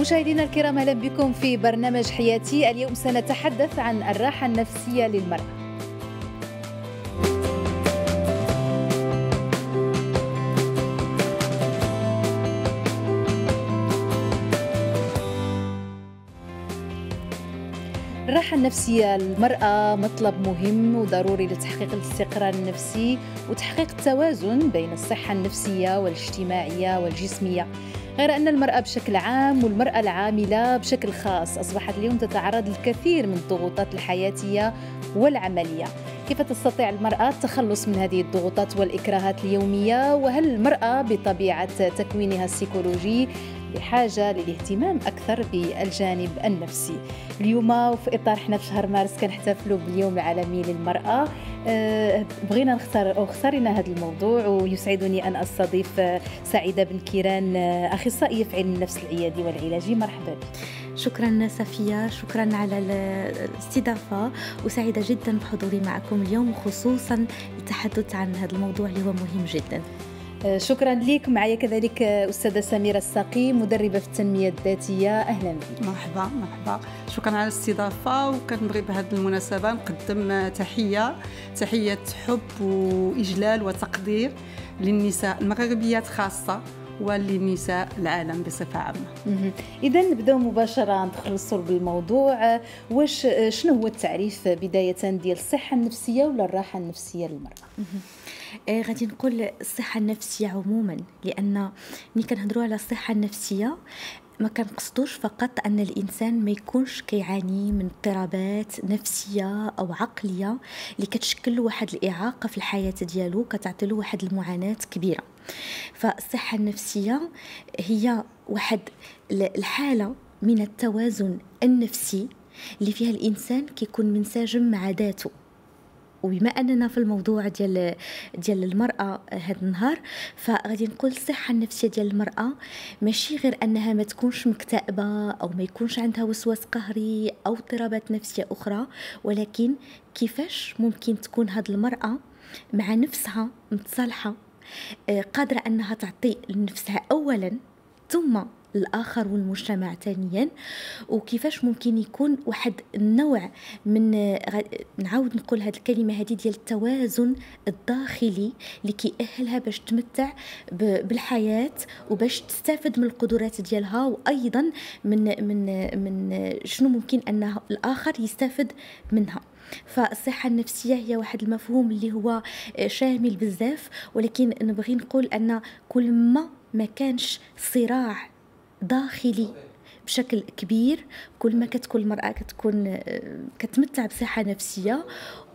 مشاهدينا الكرام أهلا بكم في برنامج حياتي. اليوم سنتحدث عن الراحة النفسية للمرأة. الراحة النفسية للمرأة مطلب مهم وضروري لتحقيق الاستقرار النفسي وتحقيق التوازن بين الصحة النفسية والاجتماعية والجسمية. غير أن المرأة بشكل عام والمرأة العاملة بشكل خاص أصبحت اليوم تتعرض للكثير من الضغوطات الحياتية والعملية. كيف تستطيع المرأة التخلص من هذه الضغوطات والإكراهات اليومية؟ وهل المرأة بطبيعة تكوينها السيكولوجي بحاجة للاهتمام أكثر بالجانب النفسي. اليوم وفي إطار حنا في شهر مارس كنحتفلوا باليوم العالمي للمرأة. أه بغينا نختار أو اختارنا هذا الموضوع ويسعدني أن أستضيف سعيدة بن كيران أخصائية في علم النفس العيادي والعلاجي. مرحبا. بك شكرا صفية شكرا على الاستضافة وسعيدة جدا بحضوري معكم اليوم وخصوصا التحدث عن هذا الموضوع اللي هو مهم جدا. شكرا لك. معي كذلك أستاذة سميرة الساقي مدربة في التنمية الذاتية. أهلا بك. مرحبا مرحبا. شكرا على الاستضافة وكنبغي بهذه المناسبة نقدم تحية تحية حب وإجلال وتقدير للنساء المغربيات خاصة. وللنساء العالم بصفة عامة. إذا نبدأ مباشرة ندخل الصلب الموضوع واش شنو هو التعريف بداية ديال الصحة النفسية ولا الراحة النفسية للمرأة؟ آه غادي نقول الصحة النفسية عموما لأن ملي كنهضروا على الصحة النفسية ما كنقصدوش فقط أن الإنسان ما يكونش كيعاني من اضطرابات نفسية أو عقلية اللي كتشكل واحد الإعاقة في الحياة ديالو كتعطي له واحد المعاناة كبيرة. فالصحة النفسية هي واحد الحالة من التوازن النفسي اللي فيها الإنسان كيكون منسجم مع ذاته. وبما أننا في الموضوع ديال ديال المرأة هذا النهار فغادي نقول الصحة النفسية ديال المرأة ماشي غير أنها ما تكونش مكتئبة أو ما يكونش عندها وسواس قهري أو اضطرابات نفسية أخرى ولكن كيفاش ممكن تكون هذه المرأة مع نفسها متصالحة قادرة أنها تعطي لنفسها اولا ثم الآخر والمجتمع ثانيا. وكيفاش ممكن يكون واحد النوع من نعاود نقول هذه الكلمة هذه ديال التوازن الداخلي اللي كيأهلها باش تمتع بالحياة وباش تستافد من القدرات ديالها. وأيضا من من من شنو ممكن أن الآخر يستافد منها. فالصحة النفسية هي واحد المفهوم اللي هو شامل بزاف. ولكن نبغي نقول أن كل ما ما كانش صراع داخلي بشكل كبير كل ما كتكون المرأة كتكون كتمتع بصحة نفسية.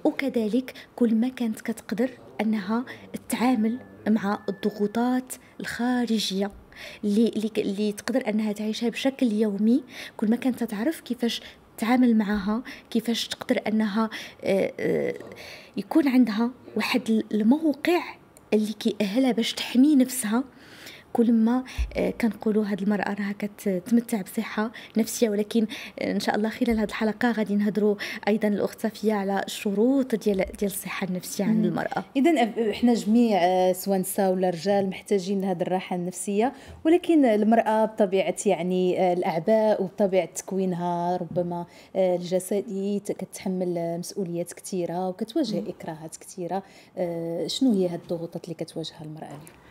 وكذلك كل ما كانت كتقدر أنها تتعامل مع الضغوطات الخارجية اللي, اللي, تقدر أنها تعيشها بشكل يومي. كل ما كانت تعرف كيفاش تتعامل معها كيفاش تقدر أنها يكون عندها واحد الموقع اللي كيأهلها باش تحمي نفسها. كل ما كنقولوا هذه المرأة راها كتمتع بصحة نفسية ولكن إن شاء الله خلال هذه الحلقة غادي نهضروا أيضا الأخت صفيه على الشروط ديال ديال الصحة النفسية عند المرأة. اذا إحنا جميع سواء نساء ولا رجال محتاجين لهذه الراحة النفسية ولكن المرأة بطبيعة يعني الأعباء وبطبيعة تكوينها ربما الجسدي كتحمل مسؤوليات كثيره وكتواجه إكراهات كثيره شنو هي هذه الضغوطات اللي كتواجهها المرأة اليوم؟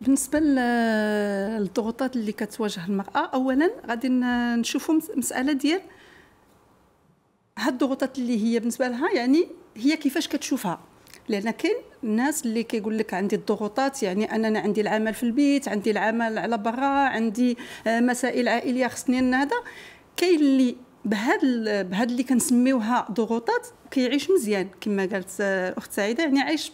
بالنسبة للضغوطات اللي كتواجه المرأة اولا غادي نشوفوا مسألة ديال هاد الضغوطات اللي هي بالنسبة لها يعني هي كيفاش كتشوفها؟ لأن كاين الناس اللي كيقول لك عندي الضغوطات يعني اننا عندي العمل في البيت عندي العمل على برا عندي مسائل عائلية خصني هذا. كاين اللي بهذا بهذا اللي كنسميوها ضغوطات كيعيش مزيان كما قالت الاخت سعيدة يعني عايش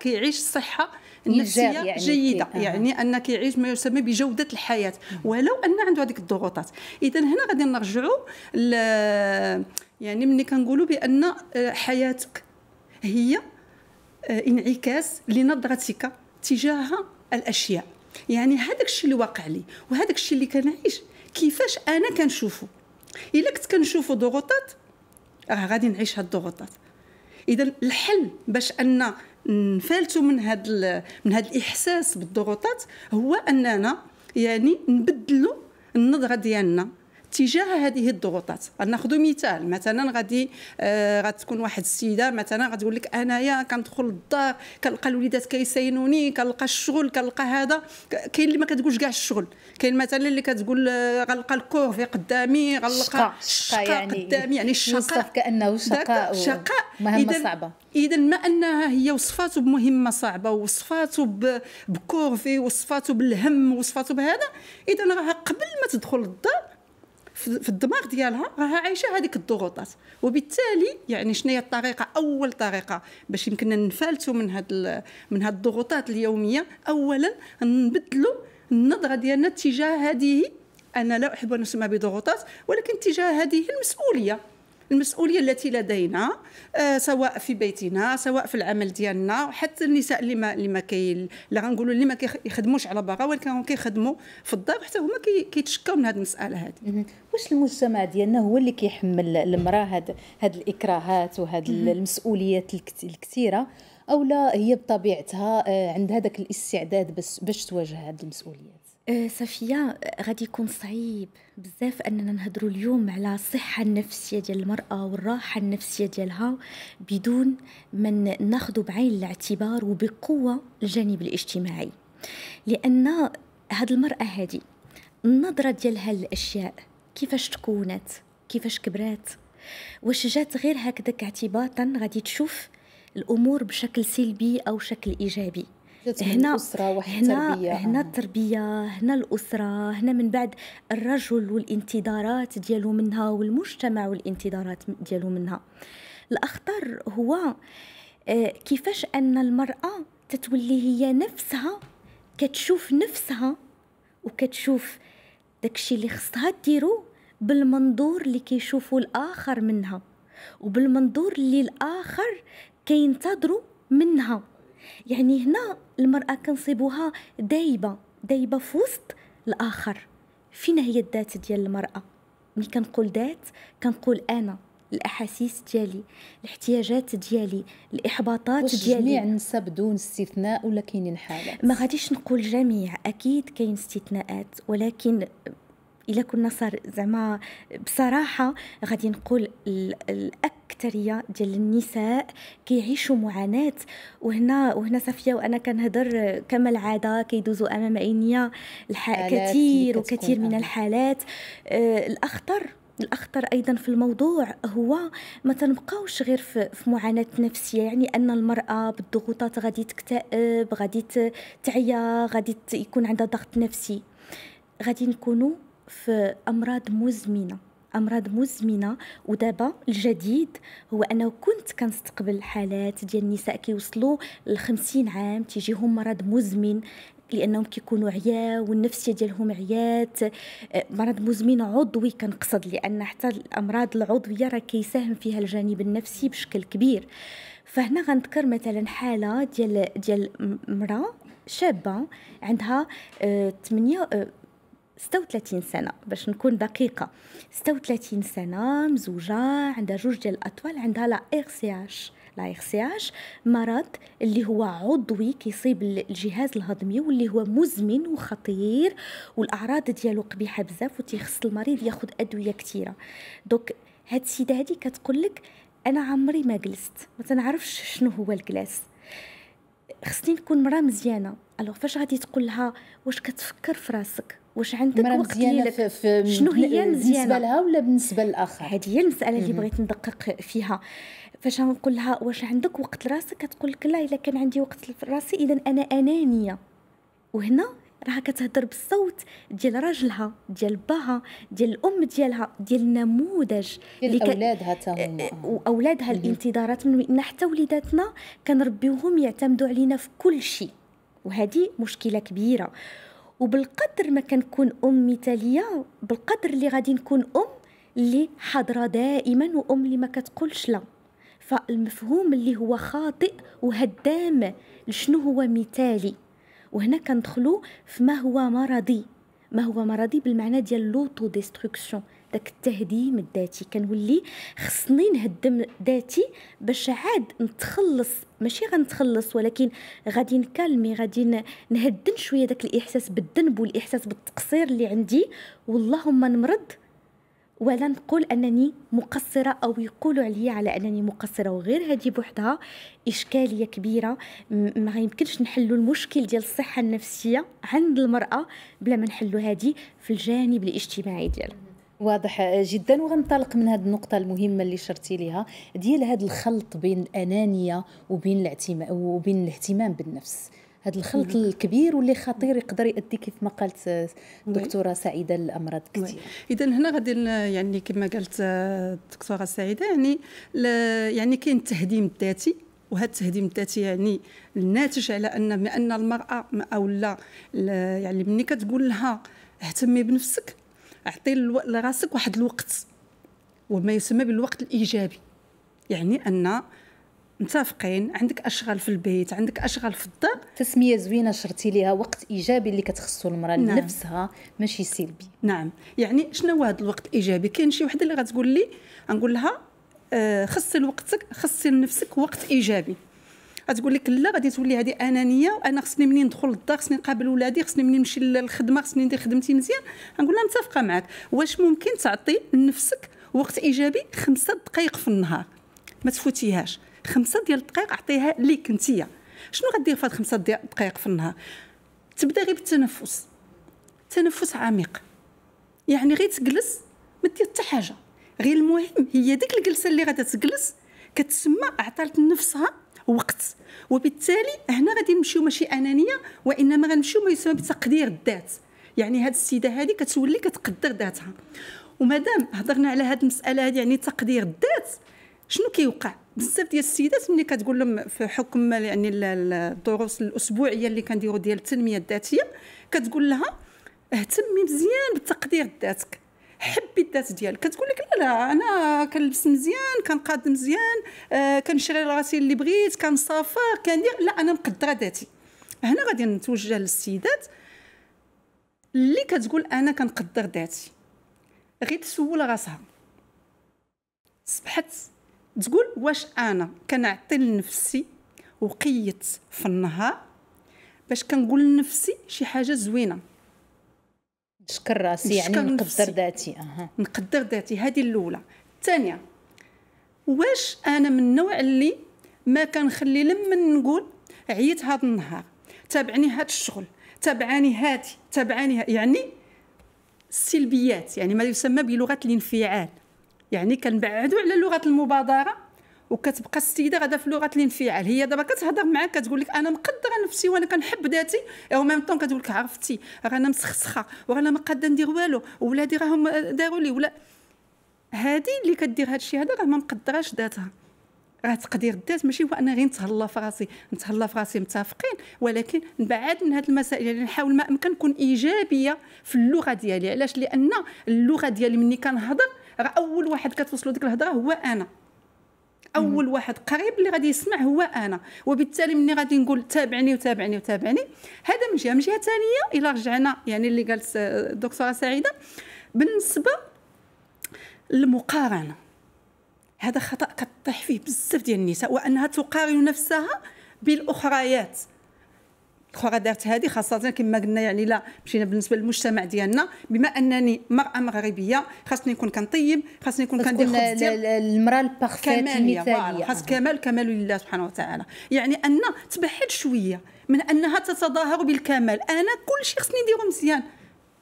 كيعيش الصحة النفسية يعني جيدة آه. يعني أن كيعيش ما يسمى بجودة الحياة. ولو أن عنده هذيك الضغوطات. اذا هنا غادي نرجعوا يعني ملي كنقولوا بأن حياتك هي انعكاس لنظرتك تجاه الأشياء. يعني هذاك الشيء اللي واقع لي وهذاك الشيء اللي كنعيش كيفاش أنا كنشوفه إلا كنت كنشوفه ضغوطات راه غادي نعيش هاد الضغوطات. اذا الحل باش أن نفالتوا من هذا من هذا الإحساس بالضغوطات هو أننا يعني نبدلوا النظرة ديالنا. تجاه هذه الضغوطات. ناخذ مثال مثلا غادي آه غتكون واحد السيدة مثلا غتقول لك أنايا كندخل للدار كنلقى الوليدات كيساينوني كنلقى الشغل كنلقى هذا. كاين اللي ما كتقولش كاع الشغل. كاين مثلا اللي كتقول آه، غنلقى الكورفي قدامي غنلقى الشقاء يعني قدامي. يعني الشقاء كأنه شقاء شقاء. مهمة صعبة. اذا ما أنها هي وصفاته بمهمة صعبة وصفاته بكورفي وصفاته بالهم وصفاته بهذا اذا قبل ما تدخل للدار في الدماغ ديالها راها عايشة هذيك الضغوطات. وبالتالي يعني شنو هي الطريقة؟ أول طريقة باش يمكننا نفلتوا من هاد من هاد الضغوطات اليومية اولا نبدلوا النظرة ديالنا تجاه هذه. أنا لا أحب أن أسمى بضغوطات ولكن تجاه هذه المسؤولية. المسؤولية التي لدينا آه سواء في بيتنا سواء في العمل ديالنا حتى النساء اللي ما اللي ما كي لا غنقولوا اللي ما كيخدموش على برا ولكن كيخدموا في الدار حتى هما كيتشكاو من هذه المسألة هذه واش المجتمع ديالنا هو اللي كيحمل المرأة هاد هاد الإكراهات وهاد المسؤوليات الكثيرة أو لا هي بطبيعتها آه، عندها هذاك الاستعداد بس باش تواجه هاد المسؤوليات؟ أه، صفية غادي يكون صعيب بزاف أننا نهضروا اليوم على الصحة النفسية ديال المرأة والراحة النفسية ديالها بدون ما ناخذ بعين الاعتبار وبقوة الجانب الاجتماعي. لأن هاد المرأة هذه النظرة ديالها للأشياء كيفاش تكونت؟ كيفاش كبرات؟ واش جات غير هكذاك اعتباطا؟ غادي تشوف الأمور بشكل سلبي أو شكل إيجابي. هنا الأسرة هنا التربية هنا التربية هنا الأسرة هنا من بعد الرجل والانتظارات ديالو منها والمجتمع والانتظارات ديالو منها. الأخطر هو آه، كيفاش أن المرأة تتولي هي نفسها كتشوف نفسها وكتشوف داكشي اللي خصها ديرو بالمنظور اللي كيشوفو الآخر منها وبالمنظور اللي الآخر كينتظروا منها. يعني هنا المرأة كنصيبوها دايبة دايبة في وسط الآخر فين هي الذات ديال المرأة؟ ملي كنقول ذات كنقول أنا الأحاسيس ديالي الاحتياجات ديالي الإحباطات ديالي. جميع النساء بدون استثناء ولا كاينين حالات؟ ما غاديش نقول جميع أكيد كاين استثناءات ولكن إلا كنا صار زعما بصراحة غادي نقول الأكثرية ديال النساء كيعيشوا معاناة. وهنا وهنا صافية وأنا كنهضر كما العادة كيدوزوا أمام عينيا كثير وكثير من الحالات. آه الاخطر الأخطر أيضا في الموضوع هو ما تنبقاوش غير في, في معاناة نفسية. يعني أن المرأة بالضغوطات غادي تكتئب غادي تعيا غادي يكون عندها ضغط نفسي. غادي نكونوا في أمراض مزمنة. أمراض مزمنة ودابا الجديد هو أنه كنت كنستقبل حالات ديال النساء كيوصلوا ل 50 عام تيجيهم مرض مزمن لأنهم كيكونوا عيا والنفسية ديالهم عيات مرض مزمن عضوي كنقصد لأن حتى الأمراض العضوية راه كيساهم فيها الجانب النفسي بشكل كبير. فهنا غنذكر مثلا حالة ديال ديال امراه شابة عندها 8 آه، 36 سنة باش نكون دقيقة. 36 سنة مزوجة عندها جوج ديال الأطفال عندها لا إغ سي اش لا إغ سي اش مرض اللي هو عضوي كيصيب الجهاز الهضمي واللي هو مزمن وخطير والأعراض ديالو قبيحة بزاف وتيخص المريض ياخذ أدوية كثيرة دوك هاد السيدة هادي كتقول لك أنا عمري ما جلست ما تنعرفش شنو هو الجلاس خصني نكون مرا مزيانة. alors فاش غادي تقول لها واش كتفكر في راسك؟ واش عندك وقت في شنو هي مزيانة؟ بالنسبة لها ولا بالنسبة للآخر؟ هذه هي المسألة اللي بغيت ندقق فيها. فاش نقول لها واش عندك وقت لراسك؟ كتقول لك لا إلا كان عندي وقت لراسي إذا أنا أنانية. وهنا راها كتهضر بالصوت ديال راجلها ديال باها ديال الأم ديالها ديال النموذج ديال أولادها حتى واولادها الانتظارات من حتى وليداتنا كنربيوهم يعتمدوا علينا في كل شيء. وهذه مشكلة كبيرة. وبالقدر ما كنكون أم مثالية بالقدر اللي غادي نكون أم اللي حاضرة دائما وأم اللي ما كتقولش لا. فالمفهوم اللي هو خاطئ وهدام لشنو هو مثالي. وهنا كندخلوا في ما هو مرضي. ما هو مرضي بالمعنى ديال l'autodestruction داك التهديم الذاتي. كنولي خصني نهدم ذاتي باش عاد نتخلص. ماشي غنتخلص ولكن غادي ن calmer غادي نهدن شوية داك الإحساس بالذنب والإحساس بالتقصير اللي عندي. واللهم نمرض. ولا نقول أنني مقصرة أو يقولوا عليا على أنني مقصرة. وغير هذه بوحدها إشكالية كبيرة. ما يمكنش نحلوا المشكل ديال الصحة النفسية عند المرأة بلا ما نحلوا هذه في الجانب الاجتماعي ديالها. واضح جدا. وغنطلق من هذه النقطة المهمة اللي شرتي ليها ديال هذا الخلط بين الأنانية وبين الاعتماد وبين الاهتمام بالنفس. هذا الخلط الكبير واللي خطير يقدر يؤدي كيف ما قالت الدكتورة سعيدة الأمراض. كثير اذا هنا غادي يعني كما قالت الدكتورة سعيدة يعني يعني كاين التهديم الذاتي وهذا التهديم الذاتي يعني الناتج على أن بان المرأة أو لا يعني ملي كتقول لها اهتمي بنفسك أعطي لراسك واحد الوقت وما يسمى بالوقت الإيجابي. يعني أن متفقين عندك أشغال في البيت عندك أشغال في الدار. تسمية زوينة شرتي ليها وقت إيجابي اللي كتخصو المرأة نعم. لنفسها ماشي سلبي. نعم. يعني شنو هذا الوقت الإيجابي؟ كاين شي وحدة اللي غتقول لي غنقول لها آه خصي لوقتك خصي لنفسك وقت إيجابي. غتقول لك لا غادي تولي هذه أنانية وأنا خصني منين ندخل للدار خصني نقابل ولادي خصني منين نمشي للخدمة خصني ندير خدمتي مزيان. غنقول لها متفقة معك واش ممكن تعطي لنفسك وقت إيجابي خمسة دقائق في النهار؟ ما تفوتيهاش. خمسة ديال الدقائق عطيها ليك انتيا شنو غدير في هاد خمسة دقائق في النهار؟ تبدا غير بالتنفس. تنفس عميق. يعني غير تجلس ما دير حتى حاجة. غير المهم هي ديك الجلسة اللي غادا تجلس كتسمى عطات لنفسها وقت. وبالتالي هنا غادي نمشيو ماشي أنانية وإنما غنمشيو ما يسمى بتقدير الذات. يعني هاد السيدة هذه كتولي كتقدر ذاتها. ومادام هضرنا على هاد المسألة هذه يعني تقدير الذات شنو كيوقع؟ بزاف ديال السيدات ملي كتقول لهم في حكم يعني الدروس الأسبوعية اللي كنديروا ديال التنمية الذاتية كتقول لها اهتمي مزيان بتقدير ذاتك حبي الذات ديالك. كتقول لك لا لا أنا كنلبس مزيان كنقاد مزيان آه كنشري راسي اللي بغيت كنسافر كندير. لا أنا مقدرة ذاتي. هنا غادي نتوجه للسيدات اللي كتقول أنا كنقدر ذاتي. غير تسول راسها. صبحت تقول واش أنا كنعطي لنفسي وقيت في النهار باش كنقول لنفسي شي حاجة زوينة. نشكر راسي يعني نقدر ذاتي. أها. نقدر ذاتي. هذه الأولى. الثانية واش أنا من النوع اللي ما كنخلي لما نقول عييت هذا النهار؟ تابعني هذا الشغل تابعاني هاتي تابعاني يعني السلبيات يعني ما يسمى بلغة الانفعال. يعني كنبعدوا على لغة المبادرة وكتبقى السيدة غادا في لغة الانفعال. هي دابا كتهضر معاك كتقول لك أنا مقدرة نفسي وأنا كنحب ذاتي أو ميم طون كتقول لك عرفتي رانا مسخسخة ورانا ما قاده ندير والو ولادي راهم داروا لي ولا هذه اللي كدير هذا الشيء هذا راه ما مقدراش ذاتها. راه تقدير الذات ماشي هو أنا غير نتهلا في راسي نتهلا في راسي متفقين ولكن نبعد من هذه المسائل يعني نحاول ما أمكن نكون إيجابية في اللغة ديالي. علاش؟ لأن اللغة ديالي مني كنهضر راه أول واحد كتوصلوا ديك الهضرة هو أنا. أول واحد قريب اللي غادي يسمع هو أنا. وبالتالي ملي غادي نقول تابعني وتابعني وتابعني. هذا من جهة من جهة ثانية إلى رجعنا يعني اللي قالت الدكتورة سعيدة بالنسبة للمقارنة. هذا خطأ كطيح فيه بزاف ديال النساء وأنها تقارن نفسها بالأخريات. أخرى دارت هذه خاصة كما قلنا يعني لا مشينا بالنسبة للمجتمع ديالنا. بما أنني مرأة مغربية خاصني نكون كنطيب خاصني نكون كندير خبز ديال المرأة البارفيت المثاليه خاص كمال كمال لله سبحانه وتعالى. يعني أن تبعد شوية من أنها تتظاهر بالكمال. أنا كل شيء خصني نديرو مزيان.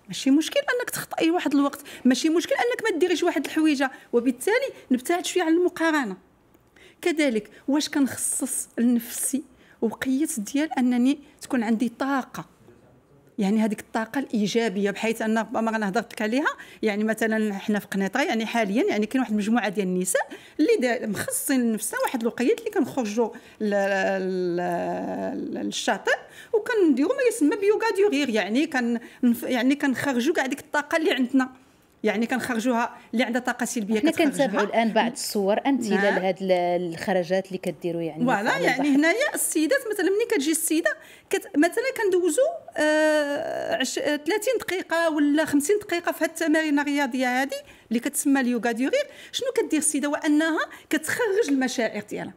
ماشي مشكل أنك تخطئي واحد الوقت. ماشي مشكل أنك ما ديريش واحد الحويجة. وبالتالي نبتعد شوية عن المقارنة. كذلك واش كنخصص لنفسي وقيت ديال أنني تكون عندي طاقة. يعني هذيك الطاقة الإيجابية بحيث أن ربما أنا هضرت لك عليها. يعني مثلا حنا في قنيطرة يعني حاليا يعني كاين واحد المجموعه ديال النساء اللي مخصصين لنفسها واحد الوقيت اللي كنخرجوا للشاطئ وكنديروا ما يسمى ب yoga du rire يعني كان يعني كنخرجوا كاع ديك الطاقة اللي عندنا. يعني كنخرجوها اللي عندها طاقة سلبية حنا كنتابعوا الآن بعض الصور أمثلة نعم. لهاد الخرجات اللي كديروا يعني voilà يعني هنايا السيدات مثلا ملي كتجي السيدة كت... مثلا كندوزو آه عش... 30 دقيقة ولا 50 دقيقة في هاد التمارين الرياضية هذه اللي كتسمى ال yoga du rire شنو كدير السيدة؟ وأنها كتخرج المشاعر ديالها.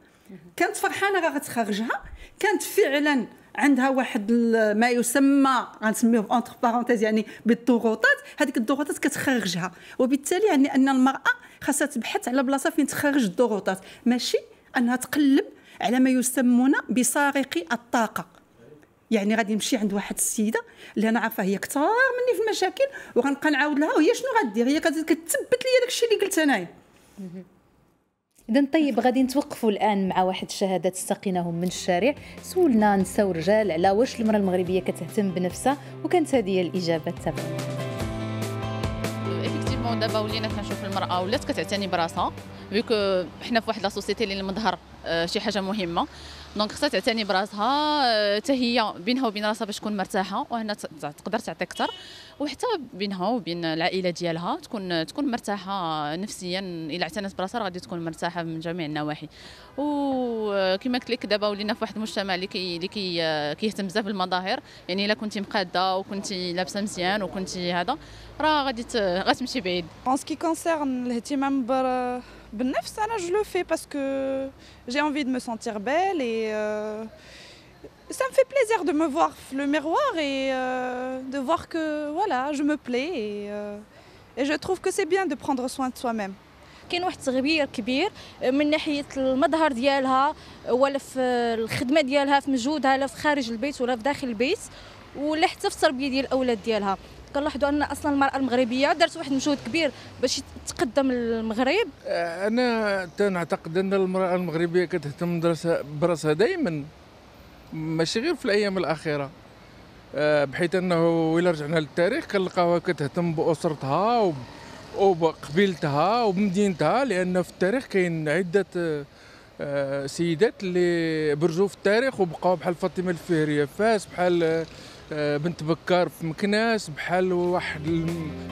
كانت فرحانة راه غتخرجها. كانت فعلا عندها واحد ما يسمى غنسميوه entre parenthèses يعني بالضغوطات. هذيك الضغوطات كتخرجها. وبالتالي يعني أن المرأة خاصها تبحث على بلاصة فين تخرج الضغوطات. ماشي؟ أنها تقلب على ما يسمون بسارقي الطاقة. يعني غادي نمشي عند واحد السيدة اللي أنا عارفة هي كثار مني في المشاكل وغنبقى نعاود لها وهي شنو غدير؟ هي كتثبت لي داكشي اللي قلت أنايا. اذا طيب غادي نتوقفوا الآن مع واحد الشهادات استقيناهم من الشارع. سولنا نساو رجال على واش المرأة المغربية كتهتم بنفسها وكانت هذه هي الإجابة تبعنا effectivement دابا ولينا كنشوف المرأة ولات كتعتني براسها vu que حنا في واحد la société اللي المظهر آه، شي حاجة مهمة. donc خصها تعتني براسها حتى هي بينها وبين راسها باش تكون مرتاحه وهنا تقدر تعطي أكثر وحتى بينها وبين العائله ديالها تكون تكون مرتاحه نفسيا الا اعتنت براسها غادي تكون مرتاحه من جميع النواحي وكما قلت لك دابا ولينا في واحد المجتمع اللي كي اللي كي كيهتم بزاف بالمظاهر يعني الا كنتي مقاده وكنتي لابسه مزيان وكنتي هذا راه غادي غتمشي بعيد en ce qui concerne الاهتمام بالنفس أنا je le fais parce que j'ai envie de me sentir belle et ça me fait plaisir de me voir le miroir et euh, de voir que voilà, je me plais et, euh, et je trouve que c'est bien de prendre soin de soi-même. كاين واحد التغيير كبير من ناحية المظهر ديالها ولا في الخدمة ديالها في مجهودها لا في خارج البيت ولا في داخل البيت ولا حتى في التربية ديال الأولاد ديالها كنلاحظوا أن أصلا المرأة المغربية دارت واحد المجهود كبير باش تقدم المغرب؟ أنا تنعتقد أن المرأة المغربية كتهتم برأسها دائما ماشي غير في الأيام الأخيرة. آه، بحيث أنه إلا رجعنا للتاريخ كنلقاوها كتهتم بأسرتها وبقبيلتها وبمدينتها لأن في التاريخ كاين عدة آه، سيدات اللي برزوا في التاريخ وبقاو بحال فاطمة الفهرية فاس بحال آه، بنت بكار في مكناس بحال واحد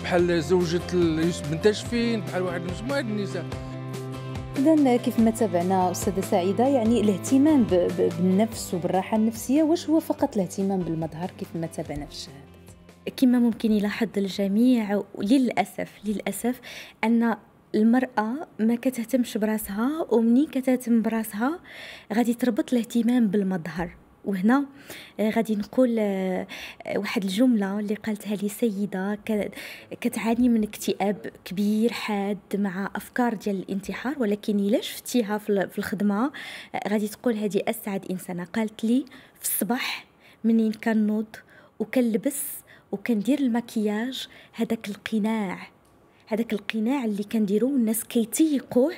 بحال زوجة يوسف بن تشفين بحال واحد مجموعة النساء اذا كيف ما تابعنا أستاذة سعيدة يعني الاهتمام بالنفس وبالراحة النفسية واش هو فقط الاهتمام بالمظهر كيف ما تابعنا في الشهادات كما ممكن يلاحظ الجميع للأسف للأسف أن المرأة ما كتهتمش براسها ومني كتهتم براسها؟ غادي تربط الاهتمام بالمظهر. وهنا آه، غادي نقول آه، واحد الجملة اللي قالتها لي سيدة كتعاني من اكتئاب كبير حاد مع أفكار ديال الانتحار ولكن إلا شفتيها في الخدمة آه، غادي تقول هذه أسعد إنسانة. قالت لي في الصباح منين كنوض وكنلبس وكندير المكياج هذاك القناع هذاك القناع اللي كنديروه الناس كيتيقوه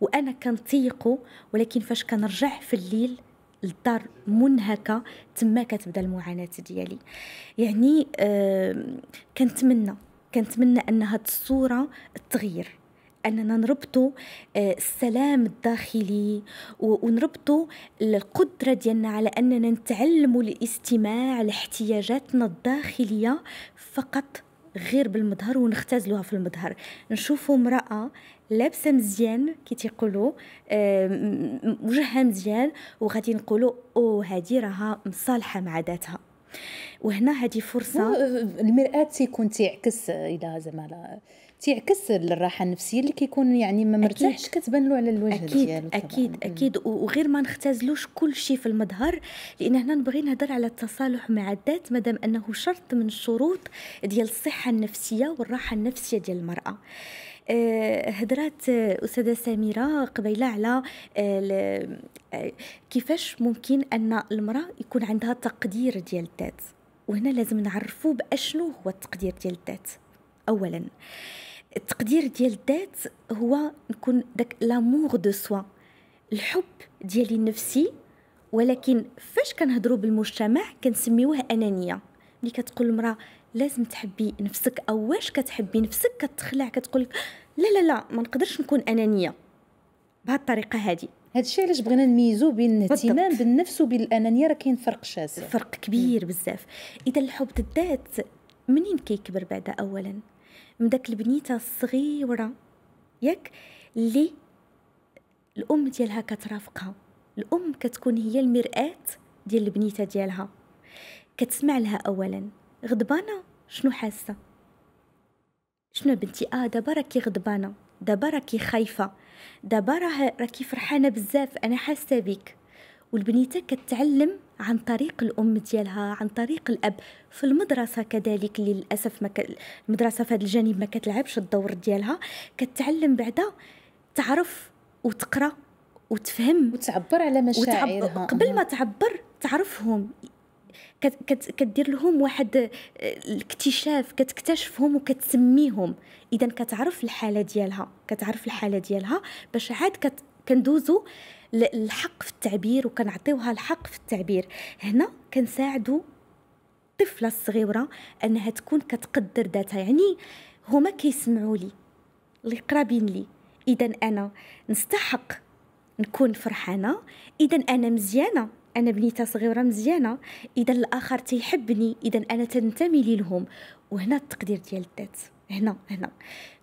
وأنا كنتيقو ولكن فاش كنرجع في الليل للدار منهكة تما كتبدا المعاناة ديالي. يعني آه كنتمنى كنتمنى أن هاد الصورة تغير. أننا نربطوا السلام الداخلي ونربطوا القدرة ديالنا على أننا نتعلموا الاستماع لاحتياجاتنا الداخلية فقط غير بالمظهر ونختزلوها في المظهر. نشوفوا امرأة لابسه مزيان كي تيقولوا وجهها مزيان وغادي نقولوا أو هذه راها مصالحة مع ذاتها. وهنا هذه فرصة. المرأة تيكون تيعكس إلى زعما تيعكس الراحة النفسية اللي كيكون يعني ما مرتاحش كتبان له على الوجه أكيد ديالو أكيد أكيد. وغير ما نختزلوش كل شيء في المظهر لأن هنا نبغي نهضر على التصالح مع الذات مادام أنه شرط من الشروط ديال الصحة النفسية والراحة النفسية ديال المرأة. آه، هدرات أستاذة سميرة قبيلة على آه، كيفاش ممكن أن المرأة يكون عندها تقدير ديال الذات؟ وهنا لازم نعرفوا بأشنو هو التقدير ديال الذات. أولا التقدير ديال الذات هو نكون داك لامور دو سوا الحب ديالي النفسي ولكن فاش كنهضروا بالمجتمع كنسميوه أنانية. ملي كتقول المرأة لازم تحبي نفسك أو واش كتحبي نفسك كتخلع كتقول لا لا لا ما نقدرش نكون أنانية بهذه الطريقة هذه. هذا الشيء علاش بغينا نميزو بين الاهتمام بالنفس وبين الأنانية راه كاين فرق شاسع. فرق كبير بزاف. إذا الحب الذات منين كيكبر بعد اولا؟ من داك البنيتة الصغيرة ياك اللي الأم ديالها كترافقها. الأم كتكون هي المرآة ديال البنيتة ديالها. كتسمع لها اولا. غضبانة؟ شنو حاسة؟ شنو بنتي؟ آه دابا راكي غضبانة. دابا راكي خايفة. دابا راه راكي فرحانة بزاف. أنا حاسة بك والبنيتة كتعلم عن طريق الأم ديالها عن طريق الأب. في المدرسة كذلك للأسف ما ك... المدرسة في هذا الجانب ما كتلعبش الدور ديالها. كتعلم بعدا تعرف وتقرأ وتفهم وتعبر على مشاعرها. وتعب... قبل ما تعبر تعرفهم. كدير لهم واحد آه، الاكتشاف كتكتشفهم وكتسميهم. اذا كتعرف الحالة ديالها كتعرف الحالة ديالها باش عاد. كندوزو الحق في التعبير وكنعطيوها الحق في التعبير. هنا كنساعدوا الطفلة الصغيرة أنها تكون كتقدر ذاتها. يعني هما كيسمعوا لي اللي قرابين لي. اذا أنا نستحق نكون فرحانة. اذا أنا مزيانة. أنا بنيته صغيرة مزيانة. إذا الآخر تيحبني إذا أنا تنتمي لهم وهنا التقدير ديال الذات. هنا هنا.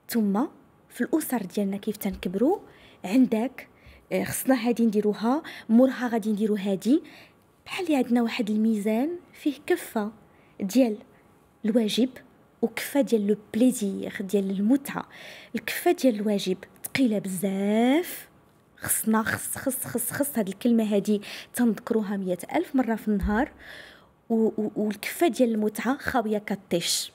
ثم في الأسر ديالنا كيف تنكبروا؟ عندك آه، خصنا هادي نديروها مورها غادي نديرو هادي. بحال عندنا واحد الميزان فيه كفة ديال الواجب وكفة ديال لو بليزير ديال المتعة. الكفة ديال الواجب ثقيله بزاف. خصنا خص خص خص خص هاد الكلمة هادي تنذكروها مية ألف مرة في النهار والكفة ديال المتعة خاوية كطيش.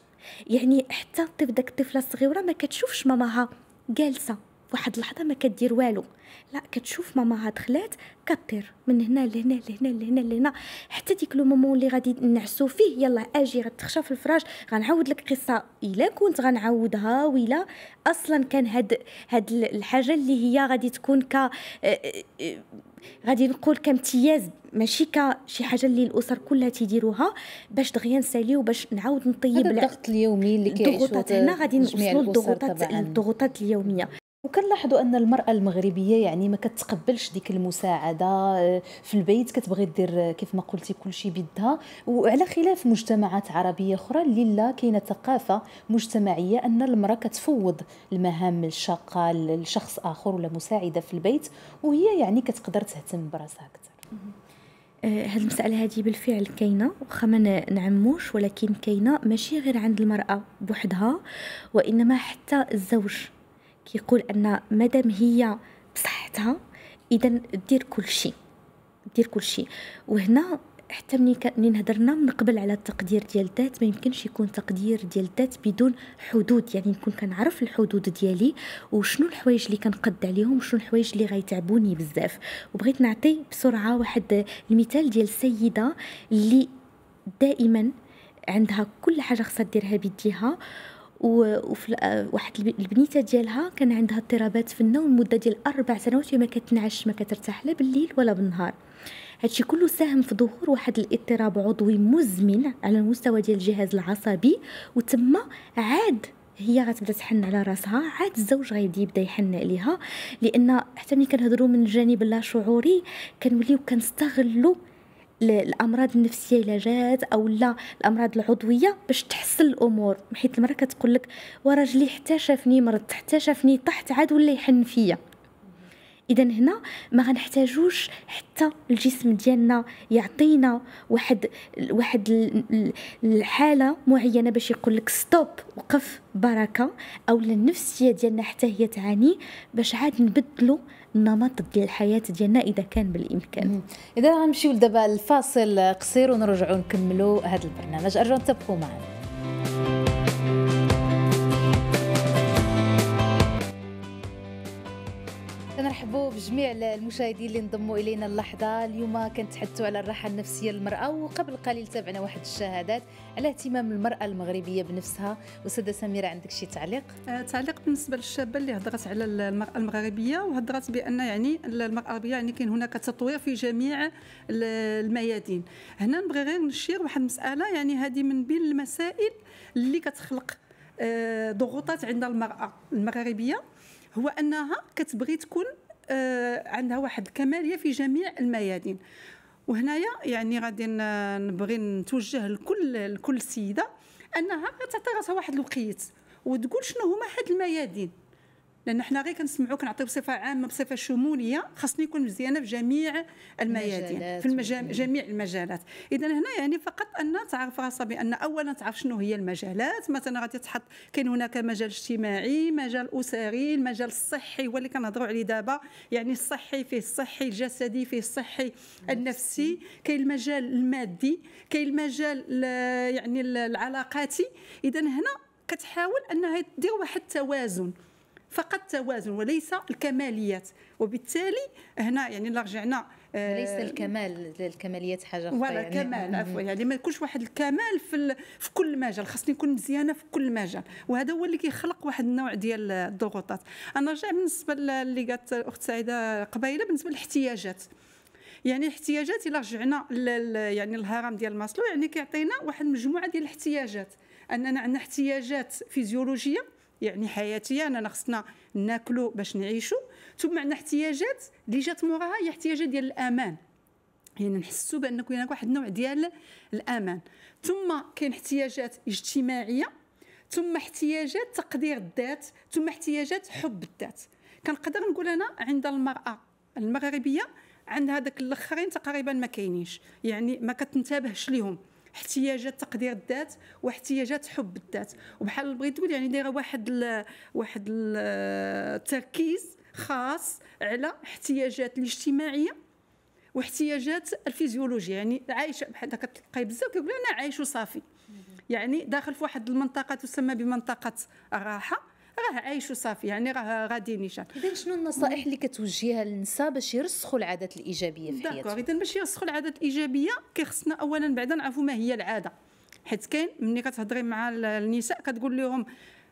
يعني حتى الطفل داك الطفله الصغيره ما كتشوفش ماماها جالسة. واحد اللحظة ما كدير والو. لا كتشوف ماماها دخلات كطير من هنا لهنا لهنا لهنا لهنا. حتى ديك لو مومون اللي غادي نعسو فيه يلا أجي غتخشى في الفراش غنعاود لك قصة. إلا كنت غنعاودها ولا أصلا كان هاد هاد الحاجة اللي هي غادي تكون ك آه، آه، غادي نقول كامتياز ماشي كشي حاجة اللي الأسر كلها تيديروها باش دغيا نساليو باش نعاود نطيب الضغط اليومي اللي كيعيشوا الضغوطات. هنا غادي نوصلوا للضغوطات الضغوطات اليومية. وكنلاحظوا أن المرأة المغربية يعني ما كتقبلش ديك المساعدة آه، في البيت كتبغي دير آه، كيف ما قلتي كل شيء بيدها. وعلى خلاف مجتمعات عربية أخرى اللي لا كاينة ثقافة مجتمعية أن المرأة كتفوض المهام الشاقة لشخص آخر ولا مساعدة في البيت وهي يعني كتقدر تهتم براسها أكثر. آه، هاد المسألة هذه بالفعل كاينة واخا ما نعموش ولكن كاينة ماشي غير عند المرأة بوحدها وإنما حتى الزوج. كيقول أن مادام هي بصحتها اذا دير كل شيء دير كل شيء. وهنا حتى منين هضرنا من قبل على التقدير ديال الذات ما يمكنش يكون تقدير ديال الذات بدون حدود. يعني نكون كنعرف الحدود ديالي وشنو الحوايج اللي كنقد عليهم وشنو الحوايج اللي غيتعبوني بزاف. وبغيت نعطي بسرعة واحد المثال ديال السيدة اللي دائما عندها كل حاجة خصها ديرها بيديها وفي واحد البنيتة ديالها كان عندها اضطرابات في النوم لمده ديال أربع سنوات وما كتنعش ما كترتاح لا بالليل ولا بالنهار. هادشي كله ساهم في ظهور واحد الاضطراب عضوي مزمن على المستوى ديال الجهاز العصبي وتما عاد هي غتبدا تحن على راسها عاد الزوج غيبدأ يبدأ يحن عليها. لأن حتى ملي كنهضروا من الجانب اللاشعوري كنوليو كنستغلوا الأمراض النفسية إلا جات أو لا الأمراض العضوية باش تحسن الأمور. حيت المرأة كتقول لك وراجلي حتى شافني مرضت حتى شافني طحت عاد ولا يحن فيا. اذا هنا ما غنحتاجوش حتى الجسم ديالنا يعطينا واحد واحد الحالة معينة باش يقول لك ستوب وقف بركة أو النفسية ديالنا حتى هي تعاني باش عاد نبدلوا النمط ديال الحياة ديالنا إذا كان بالإمكان. إذا غنمشيو دابا الفاصل قصير ونرجعوا نكملوا هذا البرنامج. أرجو تبقوا معنا. كنرحبوا بجميع المشاهدين اللي انضموا إلينا اللحظة. اليوم كنتحدثوا على الراحة النفسية للمرأة وقبل قليل تابعنا واحد الشهادات على اهتمام المرأة المغربية بنفسها. أستاذة سميرة عندك شي تعليق؟ آه تعليق بالنسبة للشابة اللي هضرت على المرأة المغربية وهضرت بأن يعني المرأة المغربيه يعني كاين هناك تطوير في جميع الميادين. هنا نبغي غير نشير واحد المسألة يعني هذه من بين المسائل اللي كتخلق آه ضغوطات عند المرأة المغربية. هو أنها كتبغي تكون عندها واحد الكمالية في جميع الميادين. وهنايا يعني غادي نبغي نتوجه لكل لكل سيدة أنها تعطي راسها واحد الوقيت وتقول شنو هما هاد الميادين. لأن حنا غير كنسمعوا كنعطيو بصفة عامة بصفة شمولية. خاصني يكون مزيانة في جميع الميادين في المجا... جميع المجالات. اذا هنا يعني فقط أن تعرف راسها بأن اولا تعرف شنو هي المجالات. مثلا غادي تحط كاين هناك مجال اجتماعي مجال أسري المجال الصحي. هو اللي كنهضروا عليه دابا. يعني الصحي فيه الصحي الجسدي فيه الصحي النفسي. كاين المجال المادي كاين المجال يعني العلاقاتي. اذا هنا كتحاول أنها دير واحد التوازن. فقط توازن وليس الكماليات. وبالتالي هنا يعني لا رجعنا آه ليس الكمال الكماليات حاجة أخرى ولا يعني. كمال عفوا يعني ما يكونش واحد الكمال في في كل مجال. خاصني نكون مزيانة في كل مجال. وهذا هو اللي كيخلق واحد النوع ديال الضغوطات. أنا رجع بالنسبة اللي قالت الأخت سعيدة قبيلة بالنسبة للاحتياجات. يعني الاحتياجات إلا رجعنا يعني الهرم ديال ماسلو يعني كيعطينا واحد المجموعة ديال الاحتياجات. أننا عندنا احتياجات فيزيولوجية يعني حياتيه اننا خصنا ناكلوا باش نعيشوا ثم عندنا احتياجات اللي جات موراها هي احتياجات ديال الأمان. يعني نحسوا بان كاين واحد النوع ديال الأمان. ثم كاين احتياجات اجتماعية ثم احتياجات تقدير الذات ثم احتياجات حب الذات. كنقدر نقول أنا عند المرأة المغربية عند هذاك الآخرين تقريبا ما كاينينش. يعني ما كتنتبهش ليهم. احتياجات تقدير الذات واحتياجات حب الذات. وبحال بغيت تقول يعني دايرة واحد ال واحد التركيز خاص على احتياجات الاجتماعية واحتياجات الفيزيولوجية. يعني عايشة بحال كتلقاي بزاف كيقول أنا عايش وصافي. يعني داخل في واحد المنطقة تسمى بمنطقة الراحه راه عايش وصافي يعني راه غادي نيشان. اذا شنو النصائح اللي كتوجهها للنساء باش يرسخوا العادات الإيجابية في حياتهم؟ اذا باش يرسخوا العادات الإيجابية كيخصنا اولا بعدا نعرفوا ما هي العادة. حيت كاين ملي كتهضري مع النساء كتقول لهم